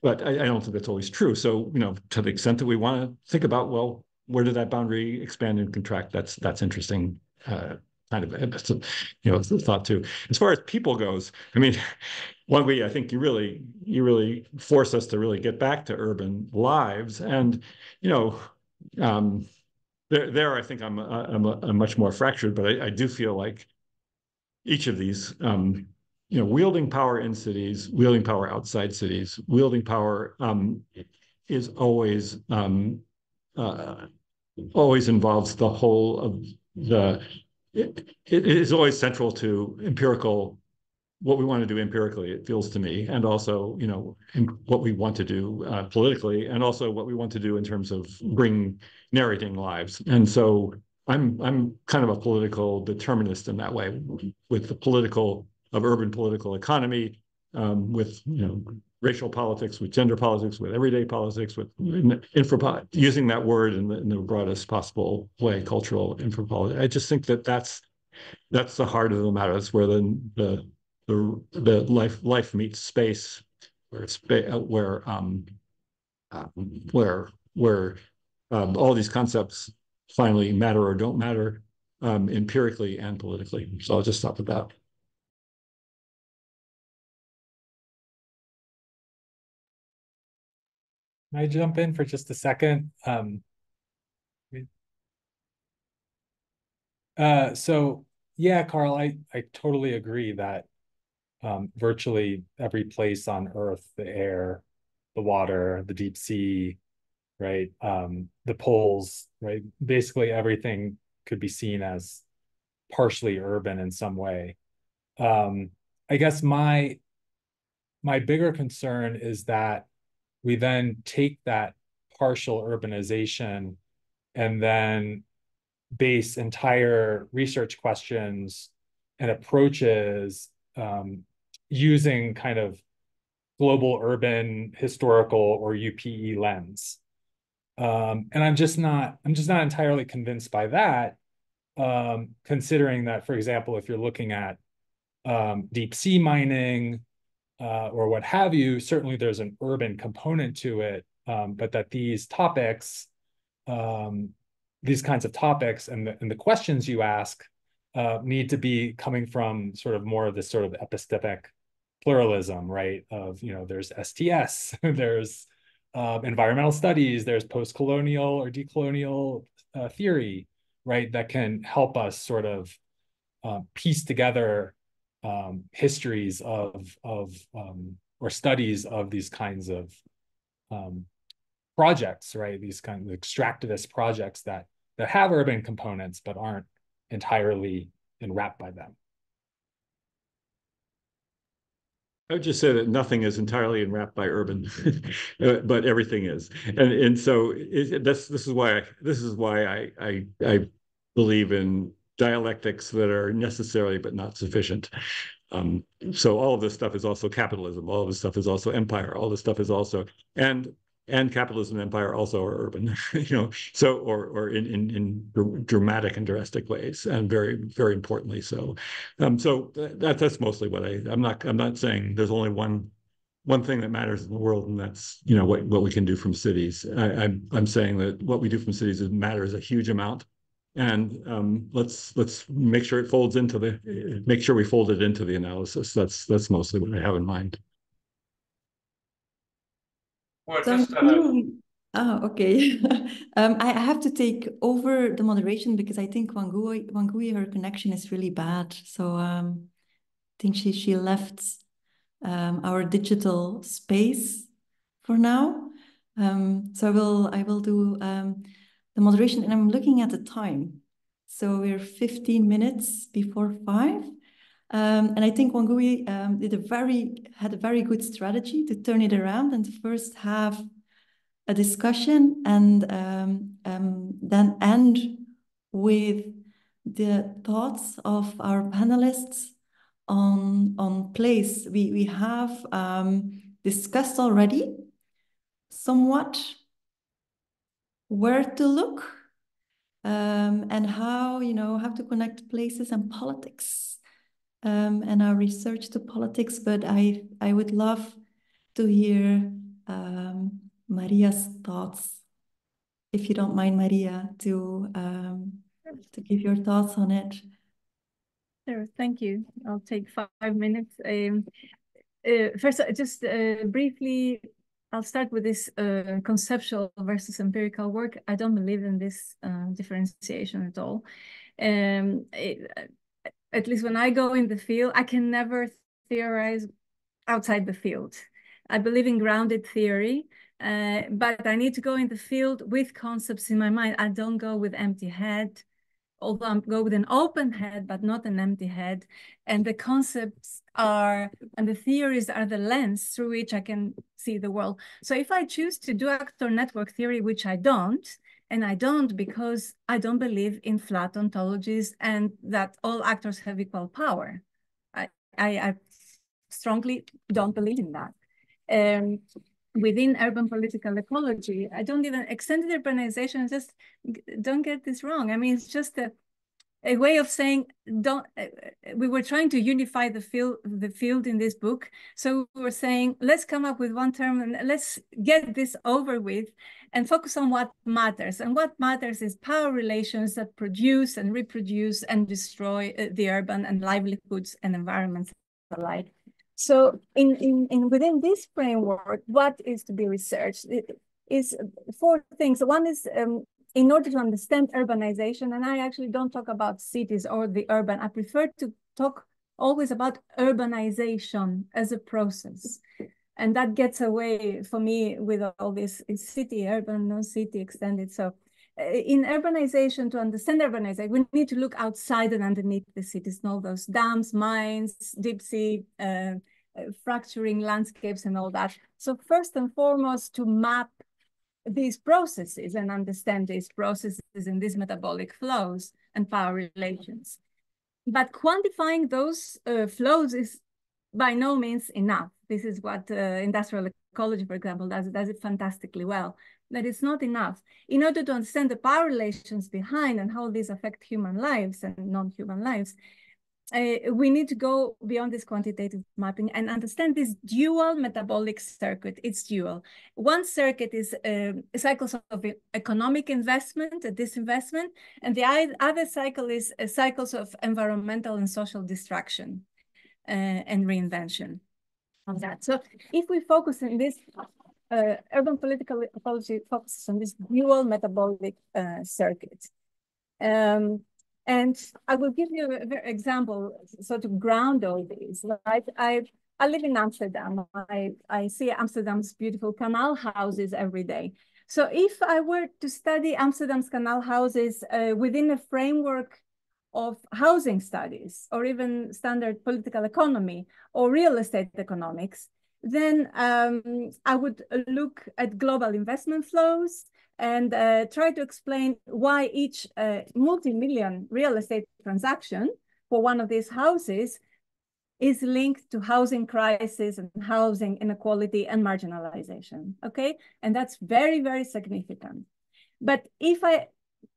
but I, I don't think that's always true. So you know to the extent that we want to think about well where did that boundary expand and contract? That's that's interesting. Uh, kind of you know thought too. As far as people goes, I mean, one way I think you really you really force us to really get back to urban lives, and you know, um, there, there, I think I'm, I'm, I'm much more fractured, but I, I do feel like each of these, um, you know, wielding power in cities, wielding power outside cities, wielding power um, is always um, uh, always involves the whole of the. It, it is always central to empirical what we want to do empirically, it feels to me, and also, you know, what we want to do uh, politically, and also what we want to do in terms of bring narrating lives. And so I'm I'm kind of a political determinist in that way, with the political of urban political economy, um, with you know racial politics, with gender politics, with everyday politics, with infra using that word in the, in the broadest possible way, cultural infra politics. I just think that that's that's the heart of the matter. That's where the the the the life life meets space, where space where um uh, where where um, all these concepts finally matter or don't matter um, empirically and politically. So I'll just stop with that. Can I jump in for just a second? Um, uh, so yeah, Carl, I, I totally agree that um, virtually every place on Earth, the air, the water, the deep sea, right, um, the poles, right, basically everything could be seen as partially urban in some way. Um, I guess my my bigger concern is that we then take that partial urbanization and then base entire research questions and approaches um, using kind of global urban historical or UPE lens. Um, and I'm just not I'm just not entirely convinced by that, um, considering that, for example, if you're looking at um, deep sea mining uh, or what have you, certainly there's an urban component to it, um, but that these topics, um, these kinds of topics and the, and the questions you ask uh, need to be coming from sort of more of this sort of epistemic pluralism, right? Of, you know, there's STS, there's uh, environmental studies, there's post-colonial or decolonial uh, theory, right? That can help us sort of uh, piece together um, histories of of um, or studies of these kinds of um, projects, right? These kind of extractivist projects that that have urban components but aren't entirely enwrapped by them. I would just say that nothing is entirely enwrapped by urban, uh, but everything is, and and so it, that's this is why I, this is why I I I believe in dialectics that are necessary but not sufficient. Um, so all of this stuff is also capitalism. All of this stuff is also empire. All this stuff is also and and capitalism and empire also are urban, you know. So or or in in, in dramatic and drastic ways, and very very importantly so. Um, so that that's mostly what I. I'm not I'm not saying there's only one one thing that matters in the world, and that's you know what what we can do from cities. I, I'm I'm saying that what we do from cities matters a huge amount and um, let's let's make sure it folds into the make sure we fold it into the analysis. That's that's mostly what I have in mind. Well, just, uh... Oh, okay. um, I have to take over the moderation because I think Wangui, Wangui her connection is really bad. So um, I think she she left um, our digital space for now. Um, so I will I will do um, the moderation, and I'm looking at the time. So we're 15 minutes before five. Um, and I think Wangui um, did a very had a very good strategy to turn it around and first have a discussion and um, um then end with the thoughts of our panelists on on place. We we have um, discussed already somewhat where to look um, and how, you know, how to connect places and politics um, and our research to politics. But I, I would love to hear um, Maria's thoughts, if you don't mind, Maria, to um, to give your thoughts on it. Sure, thank you. I'll take five minutes. Um, uh, first, just uh, briefly I'll start with this uh, conceptual versus empirical work. I don't believe in this uh, differentiation at all. Um, it, at least when I go in the field, I can never theorize outside the field. I believe in grounded theory, uh, but I need to go in the field with concepts in my mind. I don't go with empty head although go with an open head, but not an empty head. And the concepts are, and the theories are the lens through which I can see the world. So if I choose to do actor network theory, which I don't, and I don't because I don't believe in flat ontologies and that all actors have equal power. I, I, I strongly don't believe in that. Um, within urban political ecology. I don't even extended urbanization. Just don't get this wrong. I mean, it's just a a way of saying don't. Uh, we were trying to unify the field the field in this book. So we were saying let's come up with one term and let's get this over with and focus on what matters. And what matters is power relations that produce and reproduce and destroy uh, the urban and livelihoods and environments alike. So in, in, in within this framework, what is to be researched it is four things. One is um, in order to understand urbanization, and I actually don't talk about cities or the urban, I prefer to talk always about urbanization as a process. And that gets away for me with all this city, urban, non-city, extended. So in urbanization, to understand urbanization, we need to look outside and underneath the cities, All those dams, mines, deep sea, uh, uh, fracturing landscapes and all that. So first and foremost, to map these processes and understand these processes and these metabolic flows and power relations. But quantifying those uh, flows is by no means enough. This is what uh, industrial ecology, for example, does, does it fantastically well that it's not enough. In order to understand the power relations behind and how these affect human lives and non-human lives, uh, we need to go beyond this quantitative mapping and understand this dual metabolic circuit. It's dual. One circuit is uh, cycles of economic investment, uh, disinvestment, and the other cycle is uh, cycles of environmental and social destruction uh, and reinvention of that. So if we focus on this uh, urban political ecology focuses on this dual metabolic uh, circuit. Um, and I will give you an example, sort of ground all these? I, I live in Amsterdam. I, I see Amsterdam's beautiful canal houses every day. So if I were to study Amsterdam's canal houses uh, within a framework of housing studies or even standard political economy or real estate economics, then um, I would look at global investment flows and uh, try to explain why each uh, multi-million real estate transaction for one of these houses is linked to housing crisis and housing inequality and marginalization, okay? And that's very, very significant. But if I,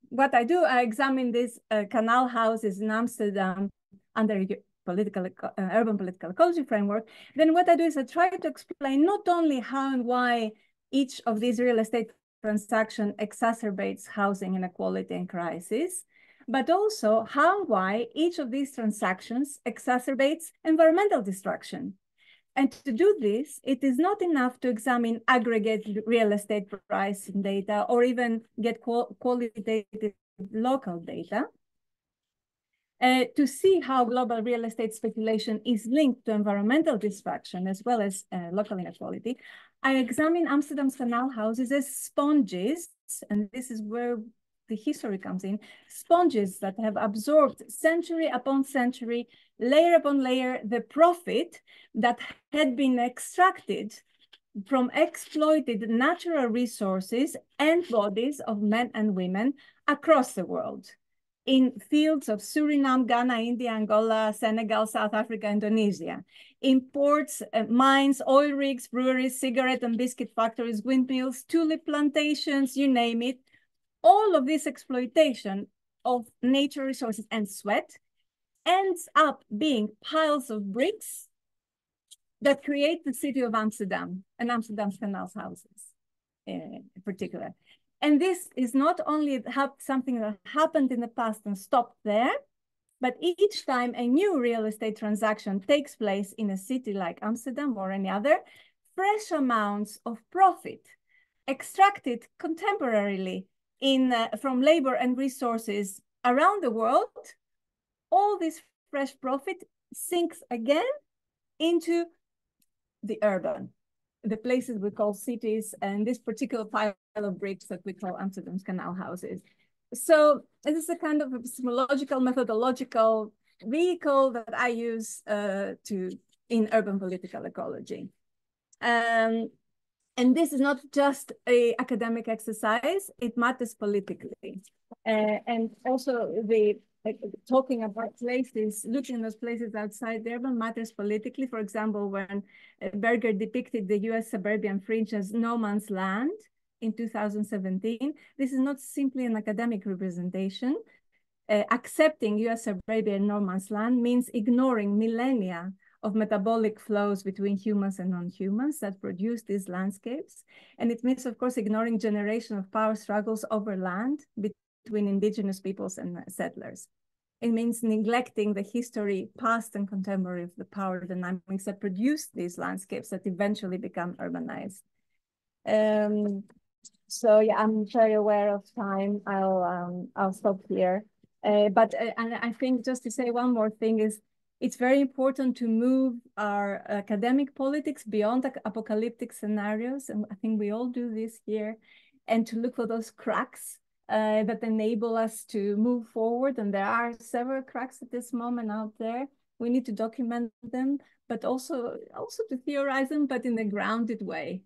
what I do, I examine these uh, canal houses in Amsterdam under political, uh, urban political ecology framework, then what I do is I try to explain not only how and why each of these real estate transaction exacerbates housing inequality and crisis, but also how and why each of these transactions exacerbates environmental destruction. And to do this, it is not enough to examine aggregate real estate pricing data or even get qualitative local data uh, to see how global real estate speculation is linked to environmental destruction as well as uh, local inequality, I examine Amsterdam's canal houses as sponges, and this is where the history comes in, sponges that have absorbed century upon century, layer upon layer, the profit that had been extracted from exploited natural resources and bodies of men and women across the world in fields of Suriname, Ghana, India, Angola, Senegal, South Africa, Indonesia. In ports, uh, mines, oil rigs, breweries, cigarette and biscuit factories, windmills, tulip plantations, you name it. All of this exploitation of nature resources and sweat ends up being piles of bricks that create the city of Amsterdam and Amsterdam's canals houses uh, in particular. And this is not only something that happened in the past and stopped there, but each time a new real estate transaction takes place in a city like Amsterdam or any other, fresh amounts of profit extracted contemporarily in uh, from labor and resources around the world, all this fresh profit sinks again into the urban, the places we call cities, and this particular pile of bricks that we call Amsterdam's canal houses. So this is a kind of epistemological, methodological vehicle that I use uh, to in urban political ecology. Um, and this is not just a academic exercise, it matters politically. Uh, and also the talking about places, looking at those places outside the urban matters politically. For example, when uh, Berger depicted the US suburban fringe as no man's land in 2017, this is not simply an academic representation. Uh, accepting US suburban no man's land means ignoring millennia of metabolic flows between humans and non-humans that produce these landscapes. And it means, of course, ignoring generation of power struggles over land between indigenous peoples and settlers. It means neglecting the history, past and contemporary of the power dynamics that produced these landscapes that eventually become urbanized. Um, so yeah, I'm very aware of time. I'll um, I'll stop here. Uh, but uh, and I think just to say one more thing is it's very important to move our academic politics beyond apocalyptic scenarios. And I think we all do this here and to look for those cracks uh, that enable us to move forward. And there are several cracks at this moment out there. We need to document them, but also, also to theorize them, but in a grounded way.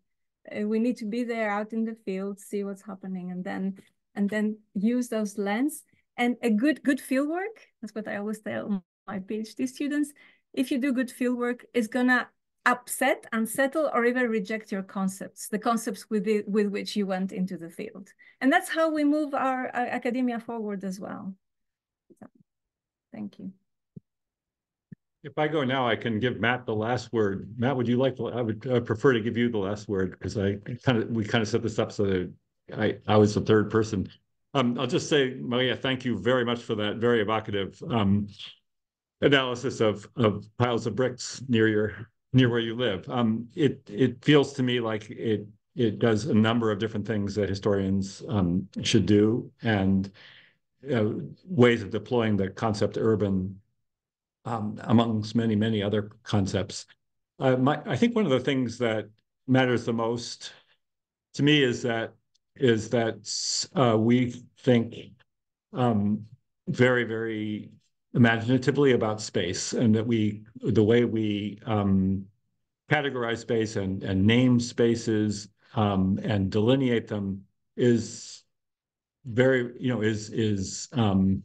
Uh, we need to be there out in the field, see what's happening, and then and then use those lens. And a good good field work, that's what I always tell my PhD students, if you do good fieldwork, it's gonna upset, unsettle, or even reject your concepts, the concepts with, the, with which you went into the field. And that's how we move our, our academia forward as well. So, thank you. If I go now, I can give Matt the last word. Matt, would you like to, I would uh, prefer to give you the last word because I kind of, we kind of set this up so that I, I was the third person. Um, I'll just say, Maria, thank you very much for that very evocative um, analysis of of piles of bricks near your near where you live. Um, it it feels to me like it it does a number of different things that historians um, should do and uh, ways of deploying the concept urban um, amongst many many other concepts. Uh, my, I think one of the things that matters the most to me is that is that uh, we think um, very very imaginatively about space and that we the way we um, categorize space and and name spaces um, and delineate them is very you know is is um,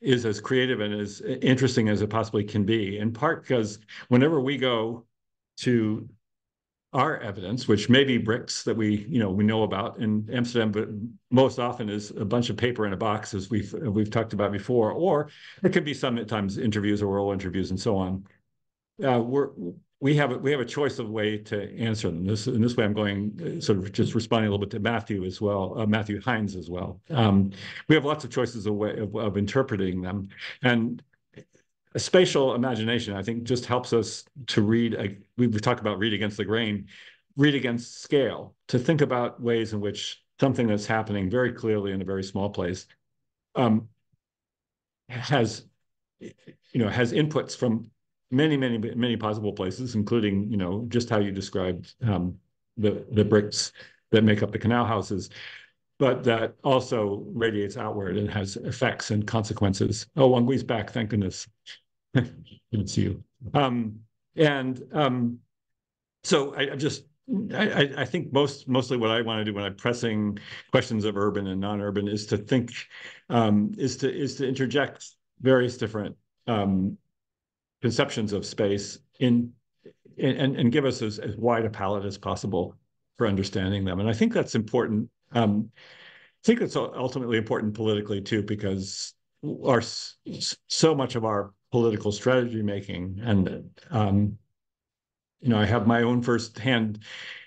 is as creative and as interesting as it possibly can be in part because whenever we go to our evidence, which may be bricks that we, you know, we know about in Amsterdam, but most often is a bunch of paper in a box, as we've we've talked about before, or it could be sometimes interviews or oral interviews and so on. Uh, we're we have a, we have a choice of way to answer them. This in this way, I'm going uh, sort of just responding a little bit to Matthew as well, uh, Matthew Hines as well. Um, we have lots of choices of way of, of interpreting them, and a spatial imagination, I think, just helps us to read. We, we talk about read against the grain, read against scale, to think about ways in which something that's happening very clearly in a very small place um, has, you know, has inputs from many, many, many possible places, including, you know, just how you described um, the the bricks that make up the canal houses but that also radiates outward and has effects and consequences. Oh, Wangui's back, thank goodness. Good to see you. Um, and um, so I, I just I, I, think most mostly what I want to do when I'm pressing questions of urban and non-urban is to think um, is to is to interject various different um, conceptions of space in, and and give us as, as wide a palette as possible for understanding them. And I think that's important. Um, I think it's ultimately important politically too because our so much of our political strategy making. And, um, you know, I have my own firsthand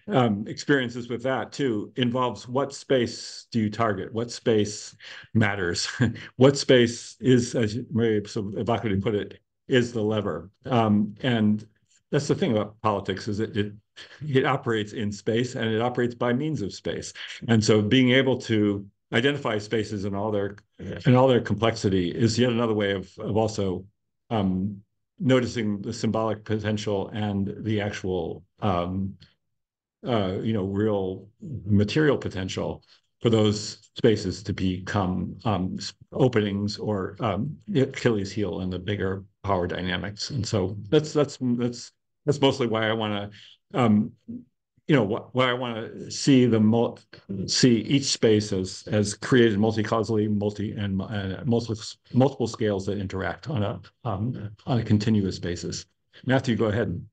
um, experiences with that too, involves what space do you target? What space matters? what space is, as Maria so evocatively put it, is the lever. Um, and that's the thing about politics is it, it it operates in space and it operates by means of space. And so being able to identify spaces in all their in all their complexity is yet another way of, of also um, noticing the symbolic potential and the actual um, uh, you know real material potential for those spaces to become um, openings or um, Achilles heel in the bigger power dynamics. And so that's that's that's that's mostly why I want to um, you know what, what I want to see the see each space as as created multi-causally, multi and uh, multiple multiple scales that interact on a um, on a continuous basis. Matthew, go ahead.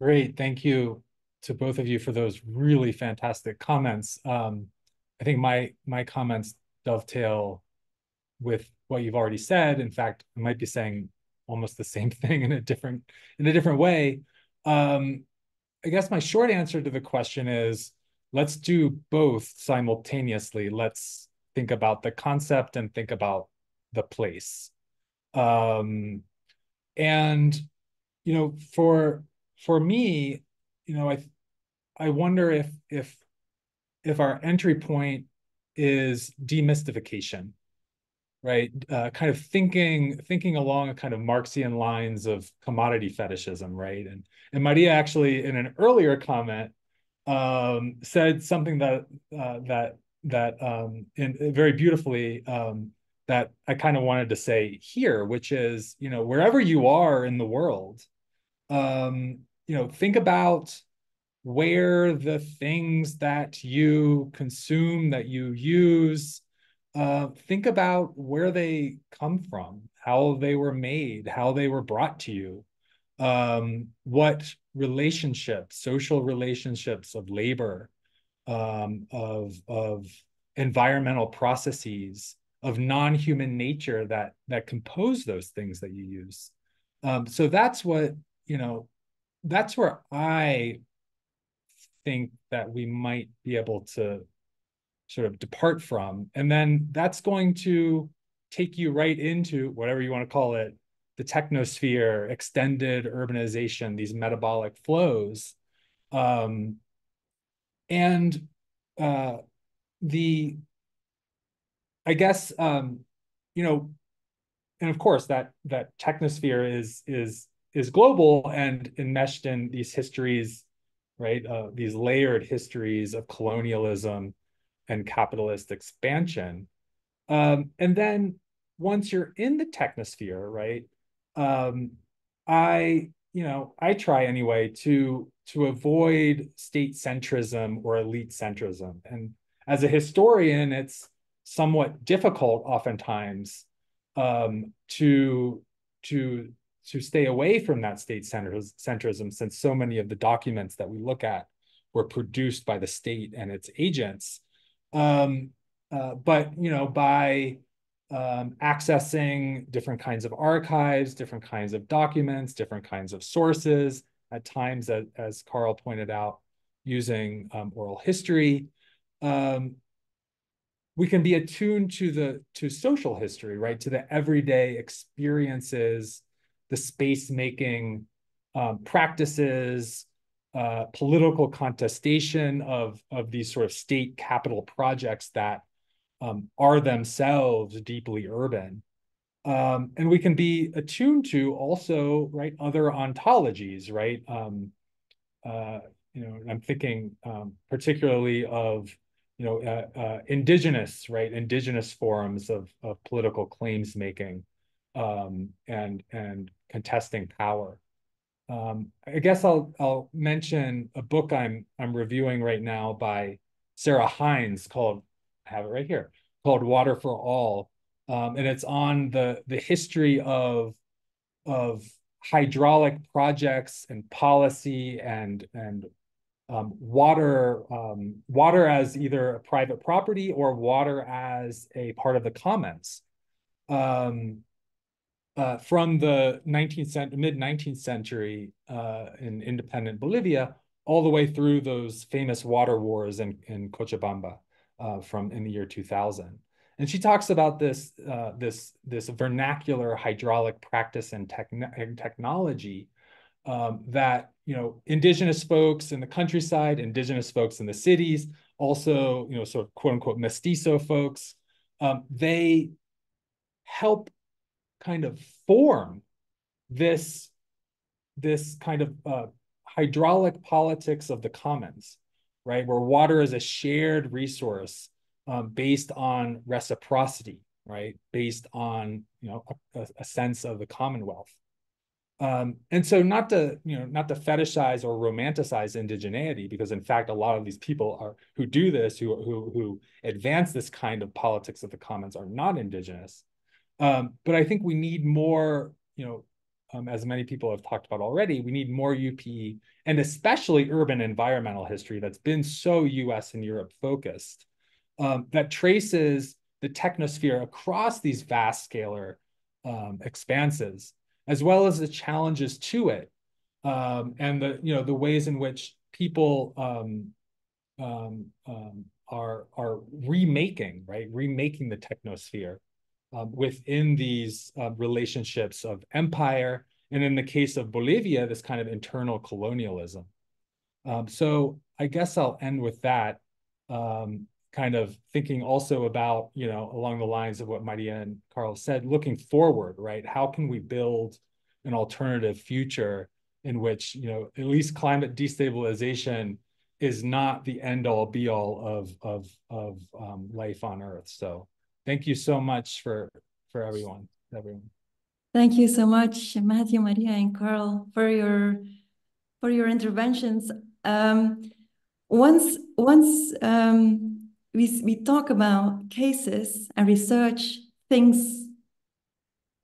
Great, thank you to both of you for those really fantastic comments. Um, I think my my comments dovetail with what you've already said. In fact, I might be saying almost the same thing in a different in a different way. Um, I guess my short answer to the question is let's do both simultaneously. Let's think about the concept and think about the place. Um, and you know, for for me, you know, I I wonder if if if our entry point is demystification right? Uh, kind of thinking thinking along a kind of Marxian lines of commodity fetishism, right? And and Maria actually, in an earlier comment, um, said something that uh, that that um, in, very beautifully um, that I kind of wanted to say here, which is, you know, wherever you are in the world, um, you know, think about where the things that you consume, that you use, uh, think about where they come from, how they were made, how they were brought to you, um, what relationships, social relationships of labor, um, of of environmental processes, of non-human nature that that compose those things that you use. Um, so that's what you know. That's where I think that we might be able to sort of depart from. And then that's going to take you right into whatever you want to call it, the technosphere, extended urbanization, these metabolic flows. Um, and uh, the, I guess, um, you know, and of course that that technosphere is is is global and enmeshed in these histories, right? Uh, these layered histories of colonialism, and capitalist expansion. Um, and then once you're in the technosphere, right? Um, I, you know, I try anyway to to avoid state centrism or elite centrism. And as a historian, it's somewhat difficult oftentimes um, to to to stay away from that state centrism since so many of the documents that we look at were produced by the state and its agents um, uh, but you know, by um, accessing different kinds of archives, different kinds of documents, different kinds of sources, at times, as, as Carl pointed out, using um, oral history, um, we can be attuned to the to social history, right? To the everyday experiences, the space making um, practices, uh, political contestation of, of these sort of state capital projects that um, are themselves deeply urban. Um, and we can be attuned to also, right, other ontologies, right? Um, uh, you know, I'm thinking um, particularly of, you know, uh, uh, indigenous, right, indigenous forms of, of political claims making um, and, and contesting power. Um, I guess I'll I'll mention a book I'm I'm reviewing right now by Sarah Hines called I have it right here called Water for All, um, and it's on the the history of of hydraulic projects and policy and and um, water um, water as either a private property or water as a part of the commons. Um, uh, from the 19th century, mid 19th century uh, in independent Bolivia, all the way through those famous water wars in, in Cochabamba uh, from in the year 2000. And she talks about this, uh, this, this vernacular hydraulic practice and, techn and technology um, that you know indigenous folks in the countryside, indigenous folks in the cities, also you know sort of quote unquote mestizo folks, um, they help kind of form this this kind of uh, hydraulic politics of the commons, right, where water is a shared resource um, based on reciprocity, right, based on you know a, a sense of the commonwealth. Um, and so not to, you know, not to fetishize or romanticize indigeneity, because in fact, a lot of these people are who do this, who who who advance this kind of politics of the commons are not indigenous. Um, but I think we need more, you know, um, as many people have talked about already, we need more UPE and especially urban environmental history that's been so US and Europe focused um, that traces the technosphere across these vast scalar um, expanses as well as the challenges to it, um, and the you know the ways in which people um, are are remaking right, remaking the technosphere um, within these uh, relationships of empire, and in the case of Bolivia, this kind of internal colonialism. so I guess I'll end with that kind of thinking also about, you know, along the lines of what Maria and Carl said, looking forward, right? How can we build an alternative future in which, you know, at least climate destabilization is not the end all be all of of of um, life on Earth. So, thank you so much for for everyone, everyone. Thank you so much, Matthew, Maria, and Carl, for your for your interventions. Um, once once um, we, we talk about cases and research, things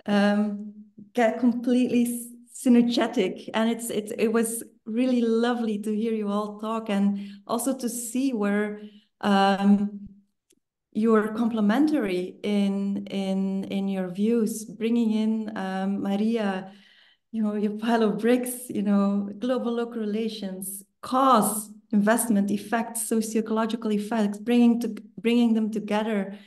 um, get completely synergetic. And it's, it's, it was really lovely to hear you all talk and also to see where um, you're complementary in, in, in your views, bringing in um, Maria, you know, your pile of bricks, you know, global local relations, cause investment effects, socio-ecological effects, bringing to bringing them together.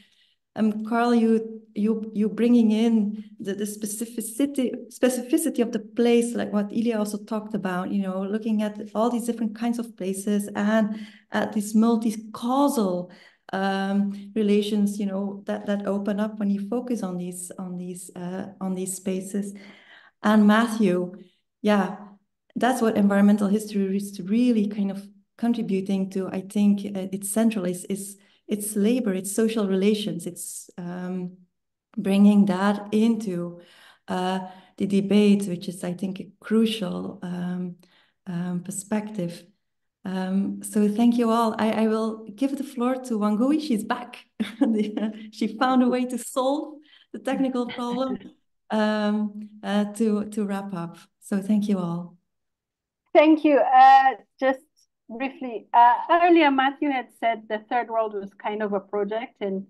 Um, Carl, you you you bringing in the, the specificity specificity of the place, like what Ilya also talked about. You know, looking at all these different kinds of places and at these multi-causal um, relations. You know that that open up when you focus on these on these uh, on these spaces. And Matthew, yeah, that's what environmental history is really kind of contributing to, I think uh, it's central, is, is it's labor, it's social relations, it's um, bringing that into uh, the debate, which is, I think, a crucial um, um, perspective. Um, so thank you all. I, I, will give the floor to Wangui. She's back. she found a way to solve the technical problem um, uh, to, to wrap up. So thank you all. Thank you. Uh, just briefly, uh, earlier Matthew had said the third world was kind of a project and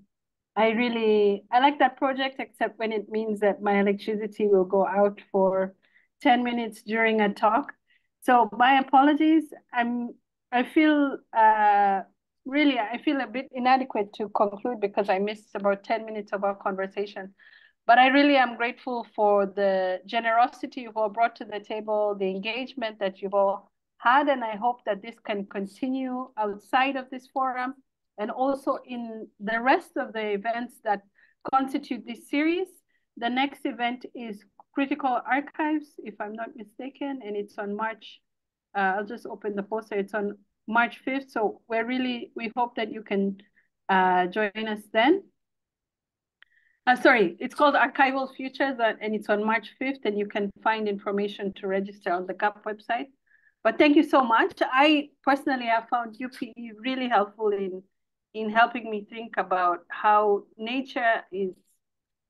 I really, I like that project except when it means that my electricity will go out for 10 minutes during a talk. So my apologies. I'm, I feel, uh, really, I feel a bit inadequate to conclude because I missed about 10 minutes of our conversation. But I really am grateful for the generosity you've all brought to the table, the engagement that you've all had, and I hope that this can continue outside of this forum and also in the rest of the events that constitute this series. The next event is Critical Archives, if I'm not mistaken, and it's on March, uh, I'll just open the poster, it's on March 5th. So we're really, we hope that you can uh, join us then. Uh, sorry, it's called Archival Futures uh, and it's on March 5th and you can find information to register on the GUHP website. But thank you so much. I personally have found UPE really helpful in, in helping me think about how nature is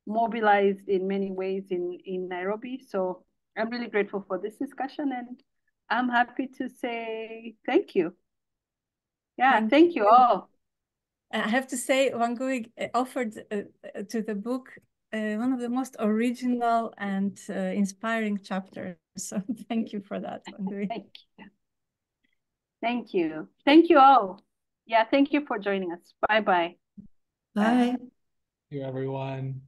mobilized in many ways in, in Nairobi. So I'm really grateful for this discussion and I'm happy to say thank you. Yeah, thank, thank you. you all. I have to say, Wangui offered uh, to the book uh, one of the most original and uh, inspiring chapters. So thank you for that. Thank you. Thank you. Thank you all. Yeah, thank you for joining us. Bye-bye. Bye. Thank you, everyone.